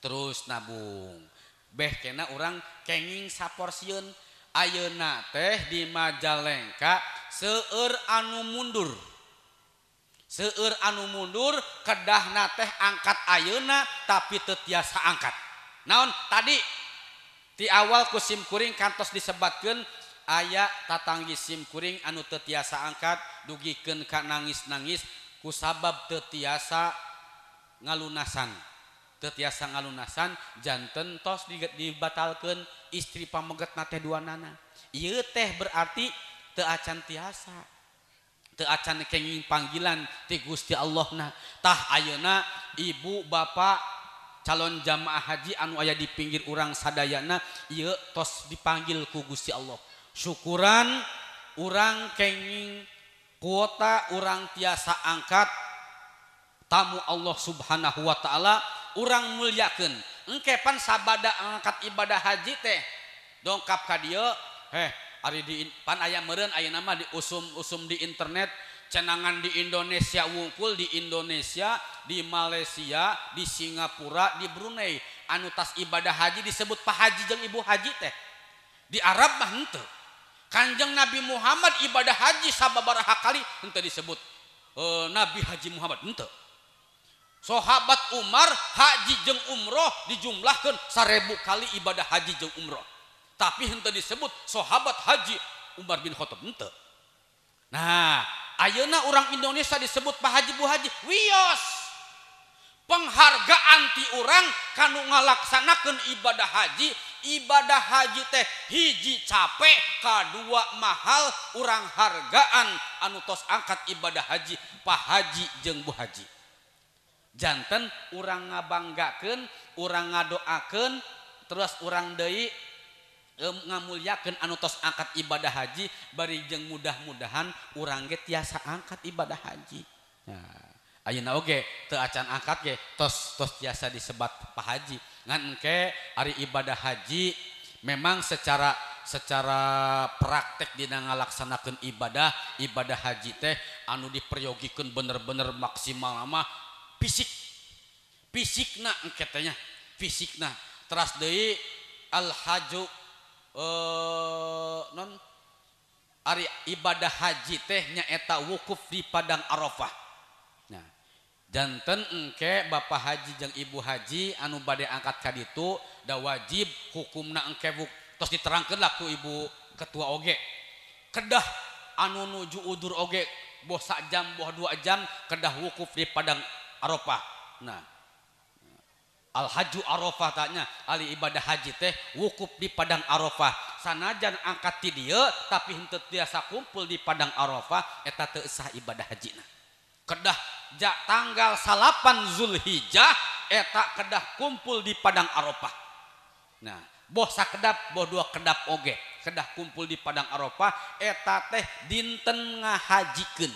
Terus nabung. Beh kena orang kenging saporsiun. ayeuna teh di Majalengka seueur anu mundur. Seueur anu mundur kedahna teh angkat ayeuna tapi tetiasa angkat. Naon? Tadi di awal kusim kuring kantos disebatkan aya tatanggi sim kuring anu tetiasa angkat dugikeun ka nangis-nangis kusabab tetiasa ngalunasan. Tetiasa ngalunasan janten tos dibatalkan istri pamegat nate dua nana iya teh berarti teacan tiasa. Teacan kenging panggilan ti Gusti Allah nah tah ayeuna ibu bapak calon jamaah haji anu aya di pinggir urang sadayana ieu tos dipanggil ku Gusti Allah. Syukuran orang kenging kuota orang tiasa angkat tamu Allah subhanahu wa ta'ala orang muliakan engkepan sabada angkat ibadah haji teh. Dongkap ka dia heh ari di pan aya meureun ayeuna nama di usum-usum di internet. Cenangan di Indonesia wungkul di Indonesia di Malaysia di Singapura di Brunei. Anu tas ibadah haji disebut Pak Haji jeung Ibu Haji teh. Di Arab mah henteu. Kanjeng Nabi Muhammad ibadah haji sababaraha kali henteu disebut. Uh, Nabi Haji Muhammad henteu. sahabat Umar Haji jeung umroh dijumlahkan seribu kali ibadah haji jeung umroh. Tapi henteu disebut sahabat Haji Umar bin Khattab henteu. Nah ayeuna orang Indonesia disebut Pak Haji Bu Haji? Wios penghargaan ti orang kanu ngalaksanakan ibadah haji ibadah haji teh hiji capek kedua mahal orang hargaan anu tos angkat ibadah haji Pak Haji jeung Bu Haji. jantan orang ngabanggakeun orang ngadoakeun terus orang Dei um, anu anutos angkat ibadah haji bari jeung mudah-mudahan urangge tiasa angkat ibadah haji. Nah, Ayeuna oge teu acan angkat ge tos tos tiasa disebat pahaji ngan engke ari ibadah haji memang secara secara praktek dina ngalaksanakeun ibadah ibadah haji teh anu diperyogikan bener-bener maksimal mah fisik. Fisikna engke teh nya fisikna teras deui al haju eh non? Ari ibadah haji teh nyaeta wukuf di padang Arafah. Jantan engke Bapak Haji jeung Ibu Haji anu badai angkat kaditu da wajib hukumna engke buk terus diterangkan laku Ibu Ketua Oge. Kedah anu nuju udur Oge boh sak jam boh dua jam kedah wukuf di Padang Arafah. Nah. Al-haju Arafah tanya Ali ibadah haji teh wukuf di Padang Arafah. Sanajan angkat ti dieu tapi henteu tiasa kumpul di Padang Arafah eta teu sah ibadah hajina kedah ja, tanggal salapan Zulhijjah eta kedah kumpul di Padang Arafah. Nah boh sakedap boh dua kedap oge. Kedah kumpul di Padang Arafah eta teh dinten ngahajikan.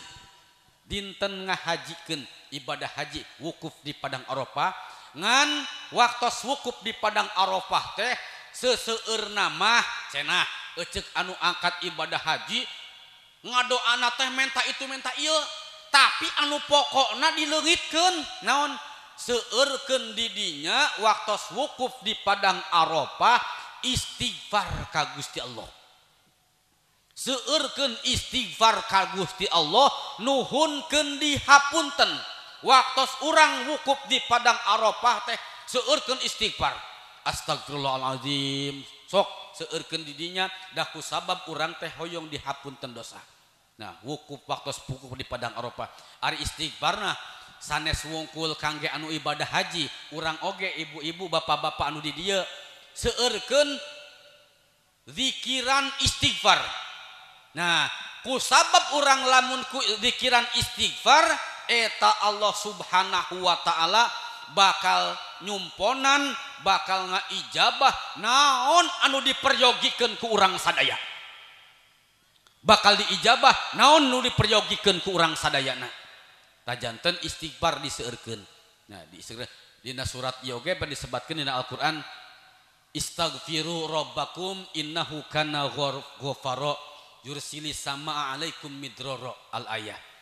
Dinten ngahajikan. ibadah haji wukuf di Padang Arafah. Ngan waktu wukuf di Padang Arafah teh seseur nama cenah ecek anu angkat ibadah haji ngado anak teh menta itu menta iya tapi anu pokokna dilengitkan naon? Seurken didinya waktu wukuf di Padang Arafah istighfar ka Gusti Allah. Seurken istighfar ka Gusti Allah nuhunken dihapunten. waktu orang wukuf di padang Arafah teh seurkeun istighfar. Astagfirullahalazim sok seurkeun didinya daku sabab orang teh hoyong dihapunten dosa. Nah wukuf waktu wukuf di padang Arafah. Ari istighfarna sanes wungkul kangge anu ibadah haji urang oge ibu-ibu bapak-bapak anu di dieu seueurkeun zikiran istighfar. Nah ku sabab orang lamun ku zikiran istighfar eta Allah subhanahu Wa ta'ala bakal nyumponan bakal ngaijabah naon anu diperyogikan ke urang sadaya. Bakal diijabah naon nu diperyogikan ke urang sadayana tajanten istighfar diseurkeun. Nah di dina surat yoge pan disebatkeun dina Al-Qur'an istaghfiru rabbakum innahu kana ghafara yursili sama alaikum midroro al ayah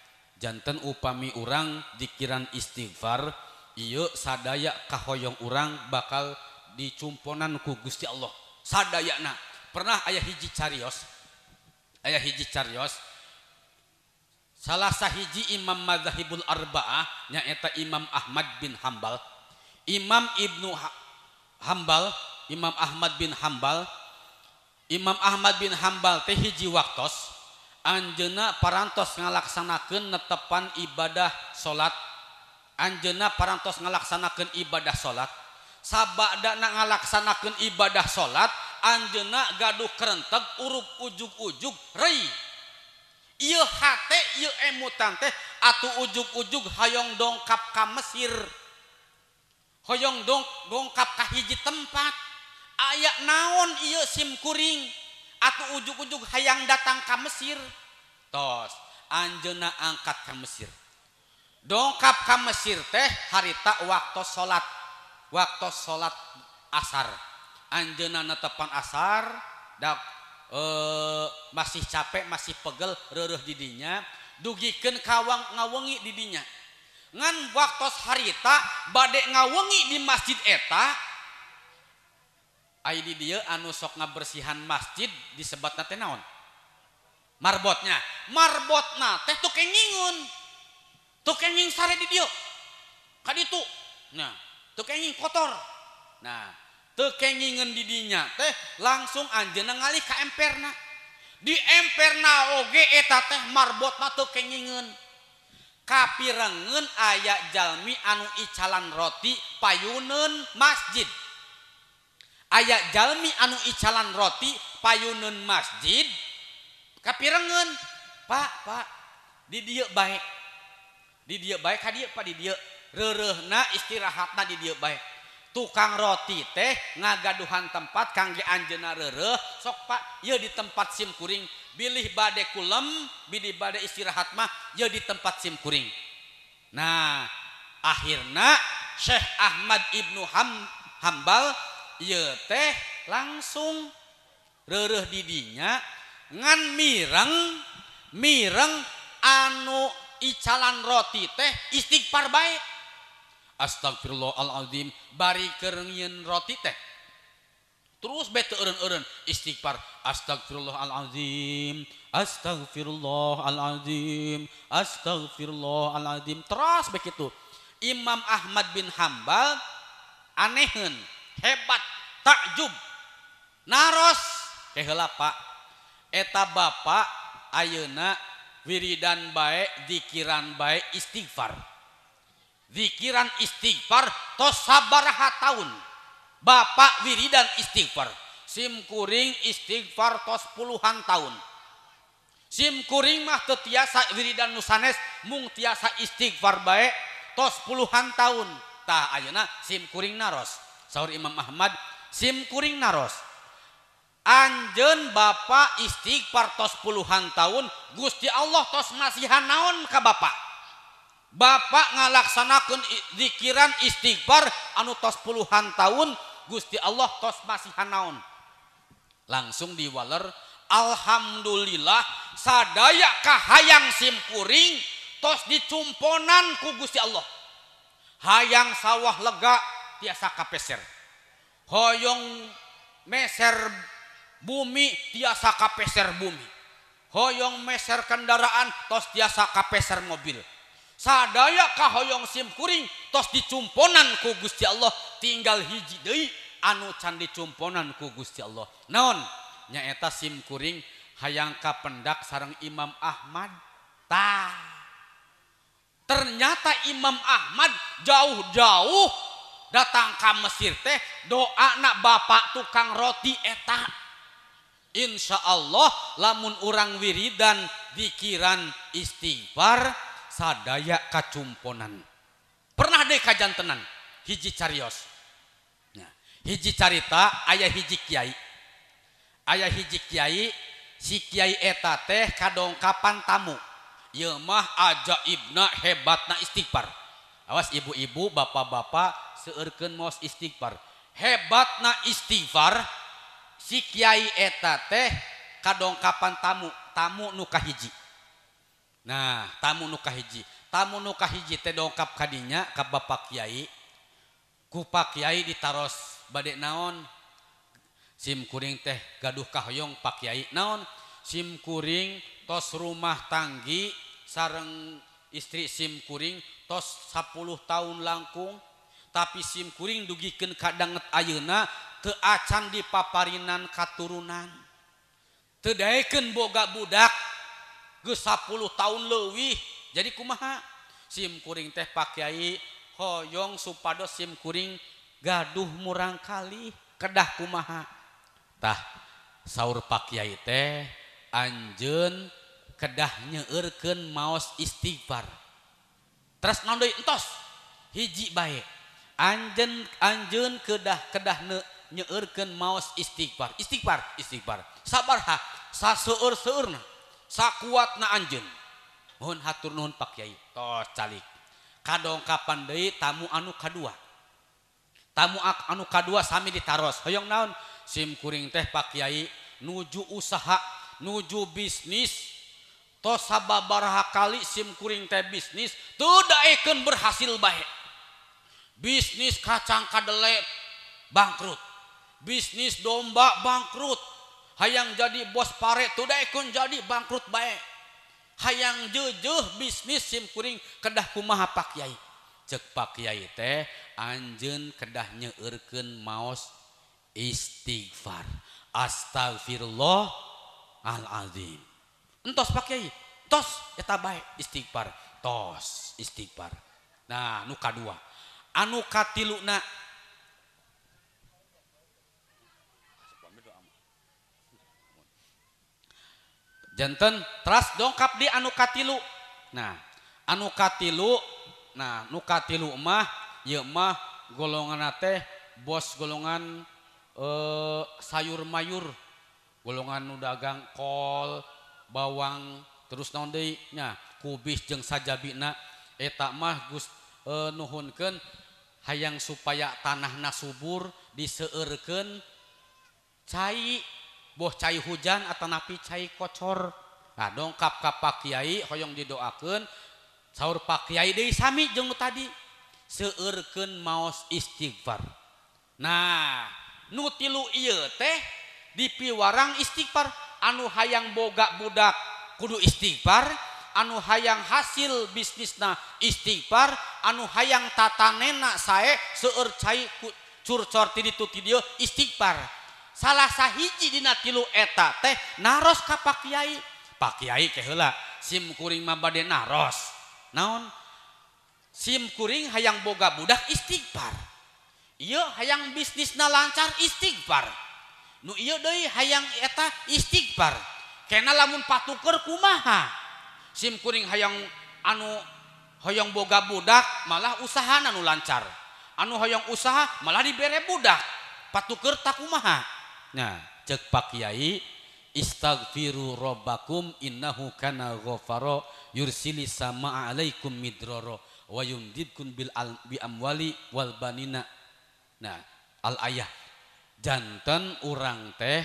janten upami urang dikiran istighfar iya sadaya kahoyong urang bakal dicumponan ku Gusti Allah. Sadayana. Pernah ayah hiji carios ayah hiji carios salah sahiji imam madzhabul arba'ah nyaeta imam Ahmad bin Hambal. Imam Ibnu Hambal imam Ahmad bin Hambal imam Ahmad bin Hambal teh hiji waktos Anjena parantos ngalaksanakan netepan ibadah salat. Anjena parantos ngalaksanakan ibadah salat. Sababadana ngalaksanakan ibadah salat Anjena gaduh kerentek urup ujug-ujug Rei. Emutan teh atuh ujug-ujug Hayong dongkap ka Mesir. Hoyong dong dongkap kahiji tempat. Aya naon iye sim kuring? atau ujug-ujug hayang datang ke Mesir. Tos Anjena angkat ke Mesir. Dongkap ke Mesir teh harita waktu salat waktu salat asar. Anjena netepan asar dak e, masih capek masih pegel rereh didinya dugikan kawang ngawengi didinya ngan waktu harita badek ngawengi di masjid eta di dia anu sok ngabersihan masjid disebat nate naon? Marbotnya. Marbot teh tuh kengingun tuh kenging sare di dia kaditu. Nah tuh kenging kotor. Nah tuh kengingun didinya teh langsung anjena ngalih ke emperna. Di emperna oge eta teh marbot na tuh kengingun kapirengen ayak jalmi anu icalan roti payunen masjid. aya Jalmi anu Icalan roti payunun masjid. Kapirengen Pak Pak di dia baik di dia baik hadir Pak di dia rerehna istirahatna di dia baik tukang roti teh ngagaduhan tempat kangge anjena rereh sok pak ya di tempat sim kuring. Bilih bade kulem bidi bade istirahat mah ya di tempat sim kuring. Nah akhirnya Syekh Ahmad Ibnu Ham Hambal ya teh langsung rereh didinya ngan mireng mireng anu icalan roti teh istighfar baik Astagfirullahaladzim bari kerengian roti teh. Terus bete eren-eren istighfar. Astagfirullahaladzim Astagfirullahaladzim Astagfirullahaladzim. Terus begitu Imam Ahmad bin Hambal anehen hebat takjub. Naros. Kehela Pak. Eta Bapak ayeuna wiridan baik dikiran baik istighfar. Dikiran istighfar tos sabaraha tahun Bapak wiridan istighfar. Sim kuring istighfar tos puluhan tahun simkuring mah tetiasa wiridan nusanes mung tiasa istighfar baik tos puluhan tahun tah ayeuna sim kuring naros. sahur Imam Ahmad sim kuring naros. Anjen Bapak istighfar tos puluhan tahun Gusti Allah tos masihan naon ka Bapak Bapak ngalaksanakan zikiran istighfar anu tos puluhan tahun Gusti Allah tos masihan naon? Langsung diwaler Alhamdulillah sadaya kahayang simkuring tos dicumponan ku Gusti Allah. Hayang sawah lega tiasa kapeser. Hoyong meser bumi tiasa kapeser bumi. Hoyong meser kendaraan tos tiasa kapeser mobil. Sadaya kahoyong simkuring tos dicumponan ku Gusti Allah. Tinggal hiji deui anu can dicumponan ku Gusti Allah. Naon? Nyaeta simkuring hayang kapendak sarang Imam Ahmad. Tah ternyata Imam Ahmad jauh-jauh datang ke Mesir teh doa nak bapak tukang roti eta. Insya Allah lamun orang wiridan dikiran istighfar sadaya kacumponan. Pernah deh kajan tenan hiji carios. Nah, hiji carita ayah hiji kiai. Ayah hiji kiai si kiai eta teh kadongkapan tamu. Ye mah ajaibna hebatna istighfar. Awas ibu-ibu bapak-bapak seurkeun mos istighfar. Hebatna istighfar si Kyai eta teh kadongkapan tamu tamu nu kahiji. nah tamu nu hiji tamu nu hiji teh dongkap kadinya ke Bapak Kyai kupak Kyai ditaros badek naon? SIM kuring teh gaduh kahoyong Pak Kyai naon? SIM kuring tos rumah tanggi sareng istri SIM kuring tos 10 tahun langkung tapi sim kuring dugiken kadanget ayeuna teacan di paparinan katurunan. Tedaiken boga budak ge 10 tahun lebih jadi kumaha? Sim kuring teh pakai hoyong supados sim kuring gaduh murang kali kedah kumaha? Tah sahur pakai teh anjen kedah nyeurkeun maos istighfar. Terus non entos hiji baik Anjen anjen kedah kedah nyeurkeun maos istighfar. Istighfar, istighfar. Sabar Sabarha saseueur-seueurna sakuatna anjeun. Mohon hatur nuhun Pak kiai Tos calik. Kadongkapan deui tamu anu kadua. Tamu anu kadua sami ditaros. Hoyong naon? Sim kuring teh Pak kiai nuju usaha, nuju bisnis. Tos sababaraha kali sim kuring teh bisnis teu daekeun berhasil baik. bisnis kacang kadele bangkrut. Bisnis domba bangkrut. Hayang jadi bos pare tudaekun jadi bangkrut baik hayang jujur bisnis sim kuring kedah kumaha pak kiai? Cek pak kiai teh anjen kedah nyeurkeun maos istighfar. Astagfirullah al azim entos pak kiai tos eta baik istighfar. Tos istighfar. Nah nu kadua anu katiluna. Jantan teras dongkap di anu katilu. Nah anu katilu nah nu katilu mah ya mah golongan teh bos golongan eh, sayur mayur. Golongan nu dagang kol bawang terus naon deui? Nya kubis jeung sajabina. Eta mah Gus eh, nuhunkeun hayang supaya tanahna subur diseueurkeun cai boh cai hujan atau napi cai kocor. Nah dongkap ka Pak Kiai hoyong didoakeun sahur Pak Kiai deui sami jeung tadi seueurkeun maos istighfar. Nah nu tilu ieu teh dipiwarang istighfar anu hayang boga budak kudu istighfar anu hayang hasil bisnisna istighfar anu hayang tatanena sae seueur cai curcor ti ditu ti dieu istighfar. Salah sahiji dina tilu eta teh naros ka Pak Kiai. Pak Kiai teh heula sim kuring mah bade naros. Naon? Sim kuring hayang boga budak istighfar. Ieu hayang bisnisna lancar istighfar. Nu ieu deui hayang eta istighfar. Kena lamun patuker kumaha? Sim kuring hayang anu hoyong boga budak malah usaha anu lancar. Anu hoyong usaha malah dibere budak. Patuker tak kumaha. Nah, cek Pak Kiai istaghfiru rabbakum innahu kana ghafara yursili sama alaikum midroro wa yumdidkum bil al, bi amwali wal banina. Nah, al ayah jantan urang teh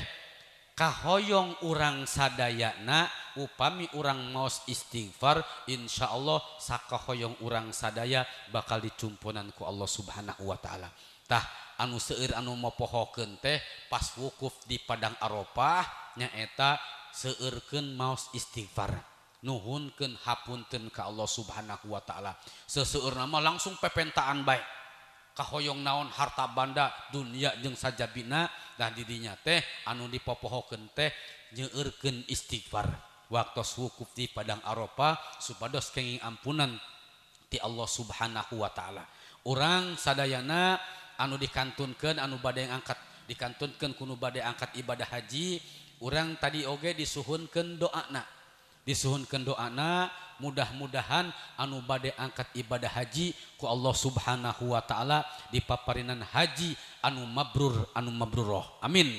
kahoyong urang sadayana upami urang maos istighfar Insya Allah sakahoyong urang sadaya bakal dicumpunanku Allah subhanahu Wa ta'ala. Tah anu seir anu mopohokeun teh pas wukuf di Padang Arafah nyaeta seueurkeun maos istighfar. Nuhunkan hapunten ke Allah subhanahu Wa ta'ala. Seseueur nama langsung pepentaan baik kahoyong naon harta banda dunia jeng sajabina dan didinya teh anu dipopohokeun teh nyeurken istighfar. Waktu wukuf di Padang Aropa supados kenging ampunan ti Allah subhanahu Wa ta'ala. Orang sadayana anu dikantunkan anu badai yang angkat dikantunkan kuno badai angkat ibadah haji orang tadi oge disuhunkan doana. disuhunkan doana mudah-mudahan anu badai angkat ibadah haji ku Allah subhanahu Wa ta'ala di paparinan haji anu mabrur anu mabruroh amin.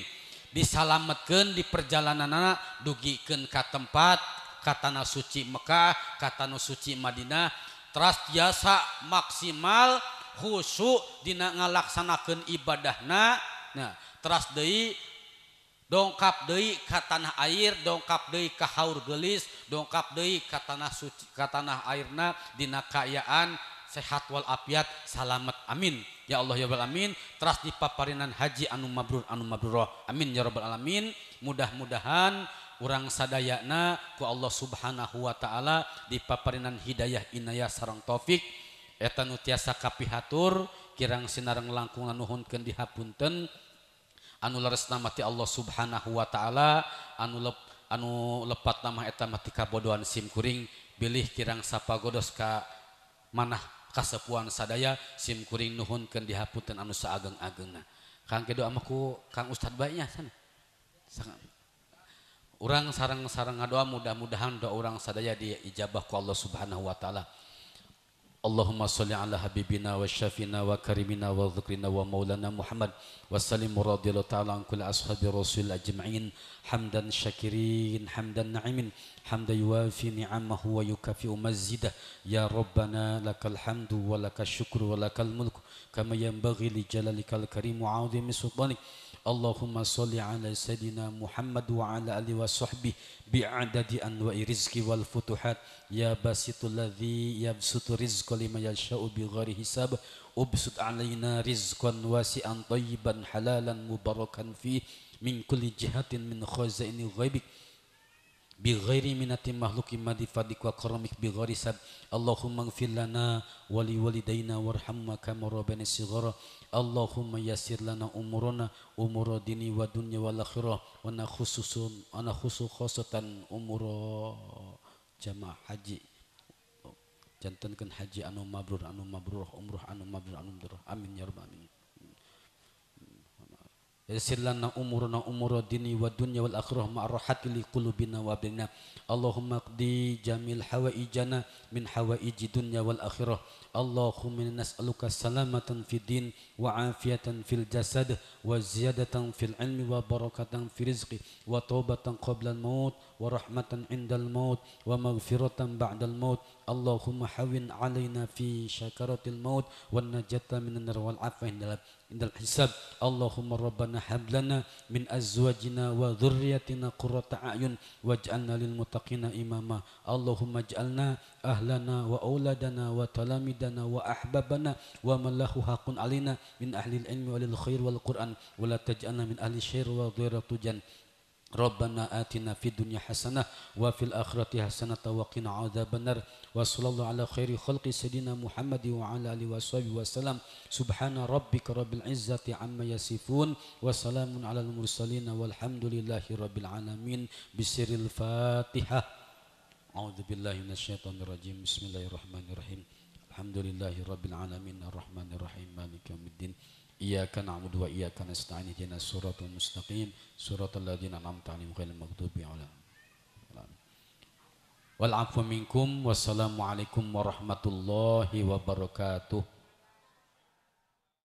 Disalametkan di perjalanan anak dugikan ke tempat katana suci Mekkah tanah suci Madinah teras jasa maksimal khusyuk dina ngalaksanakan ibadahna. Nah teras deui dongkap deui ka tanah air dongkap deui ka haur gelis dongkap deui ka tanah suci ka tanah airna dina kaayaan sehat wal afiat salamet amin. Ya Allah ya rabbal amin teras dipaparinan haji anu mabrur anu mabrurah. Amin ya rabbal alamin. Mudah-mudahan urang sadayana ku Allah subhanahu wa taala dipaparinan hidayah inayah sarang taufik. Eta nu tiasa kapihatur kirang sinareng langkung nuhunkeun dihapunten anu leresna mati Allah subhanahu Wa ta'ala anu lep, anu lepat nama eta mati kabodohan simkuring bilih kirang sapa godos ka manah kasepuan sadaya simkuring nuhunkeun dihapunten anu saageng-agengna Kang kieu doa ku Kang Ustad baiknya sana. Orang sarang-sarang ngadoa mudah-mudahan doa orang sadaya diijabah ku Allah Subhanahu wa taala. اللهم صل على حبيبنا وشافينا وكريمنا وذكرنا ومولانا محمد وسلم رضي الله تعالى عن كل أصحاب الرسول أجمعين. حمدا شاكرين حمدا نعيمين حمدا يوافي نعمه ويكافئ مزيده. يا ربنا لك الحمد ولك الشكر ولك الملك كما ينبغي لجلالك الكريم وعظيم سلطانك. اللهم صل على سيدنا محمد وعلى آله وصحبه بعدد أنواع الرزق والفتوحات. يا باسط الذي يبسط رزق لمن يشاء بغير حساب. أبسط علينا رزقا واسعا طيبا حلالا مباركا فيه. من كل جهة من خزائن غيبك. بغير منة مخلوق مد فضلك وكرمك بغير سب اللهم اغفر لنا ولوالدينا وارحمنا كما ربنا صغارا. اللهم يسر لنا أمورنا أمور ديني ودنيا والآخرة. وأنا خصوصا أنا خصوصا أمور jamaah haji jantankan haji anu mabrur anu mabrur umroh anu mabrur anu mabrur amin ya rabbal alamin يسر لنا أمورنا أمور الدين والدنيا والآخرة مع الراحة لقلوبنا وابننا اللهم اقضي جميع حوائجنا من حوائج الدنيا والآخرة. اللهم نسألك سلامة في الدين وعافية في الجسد وزيادة في العلم وبركة في الرزق وتوبة قبل الموت ورحمة عند الموت ومغفرة بعد الموت. اللهم حوين علينا في شكرة الموت والنجاة من النار والعافية عند الحساب. اللهم ربنا هب لنا من أزواجنا وذريتنا قرة أعين واجعلنا للمتقين إماما. اللهم اجعلنا أهلنا وأولادنا وتلاميذنا وأحبابنا ومن له حق علينا من أهل العلم والخير والقرآن. ولا تجعلنا من أهل الشر وضيرة تجن ربنا آتنا في الدنيا حسنة وفي الآخرة حسنة وقنا عذاب النار. وصلى الله على خير خلق سيدنا محمد وعلى آله وصحبه وسلم. سبحان ربك رب العزة عما يصفون وسلام على المرسلين والحمد لله رب العالمين. بسر الفاتحة. أعوذ بالله من الشيطان الرجيم. بسم الله الرحمن الرحيم. الحمد لله رب العالمين. الرحمن الرحيم. مالك يوم الدين. إياك نعبد وإياك نستعين اهدنا الصراط المستقيم. صراط الذين أنعمت عليهم غير المغضوب عليهم والعفو منكم والسلام عليكم ورحمة الله وبركاته.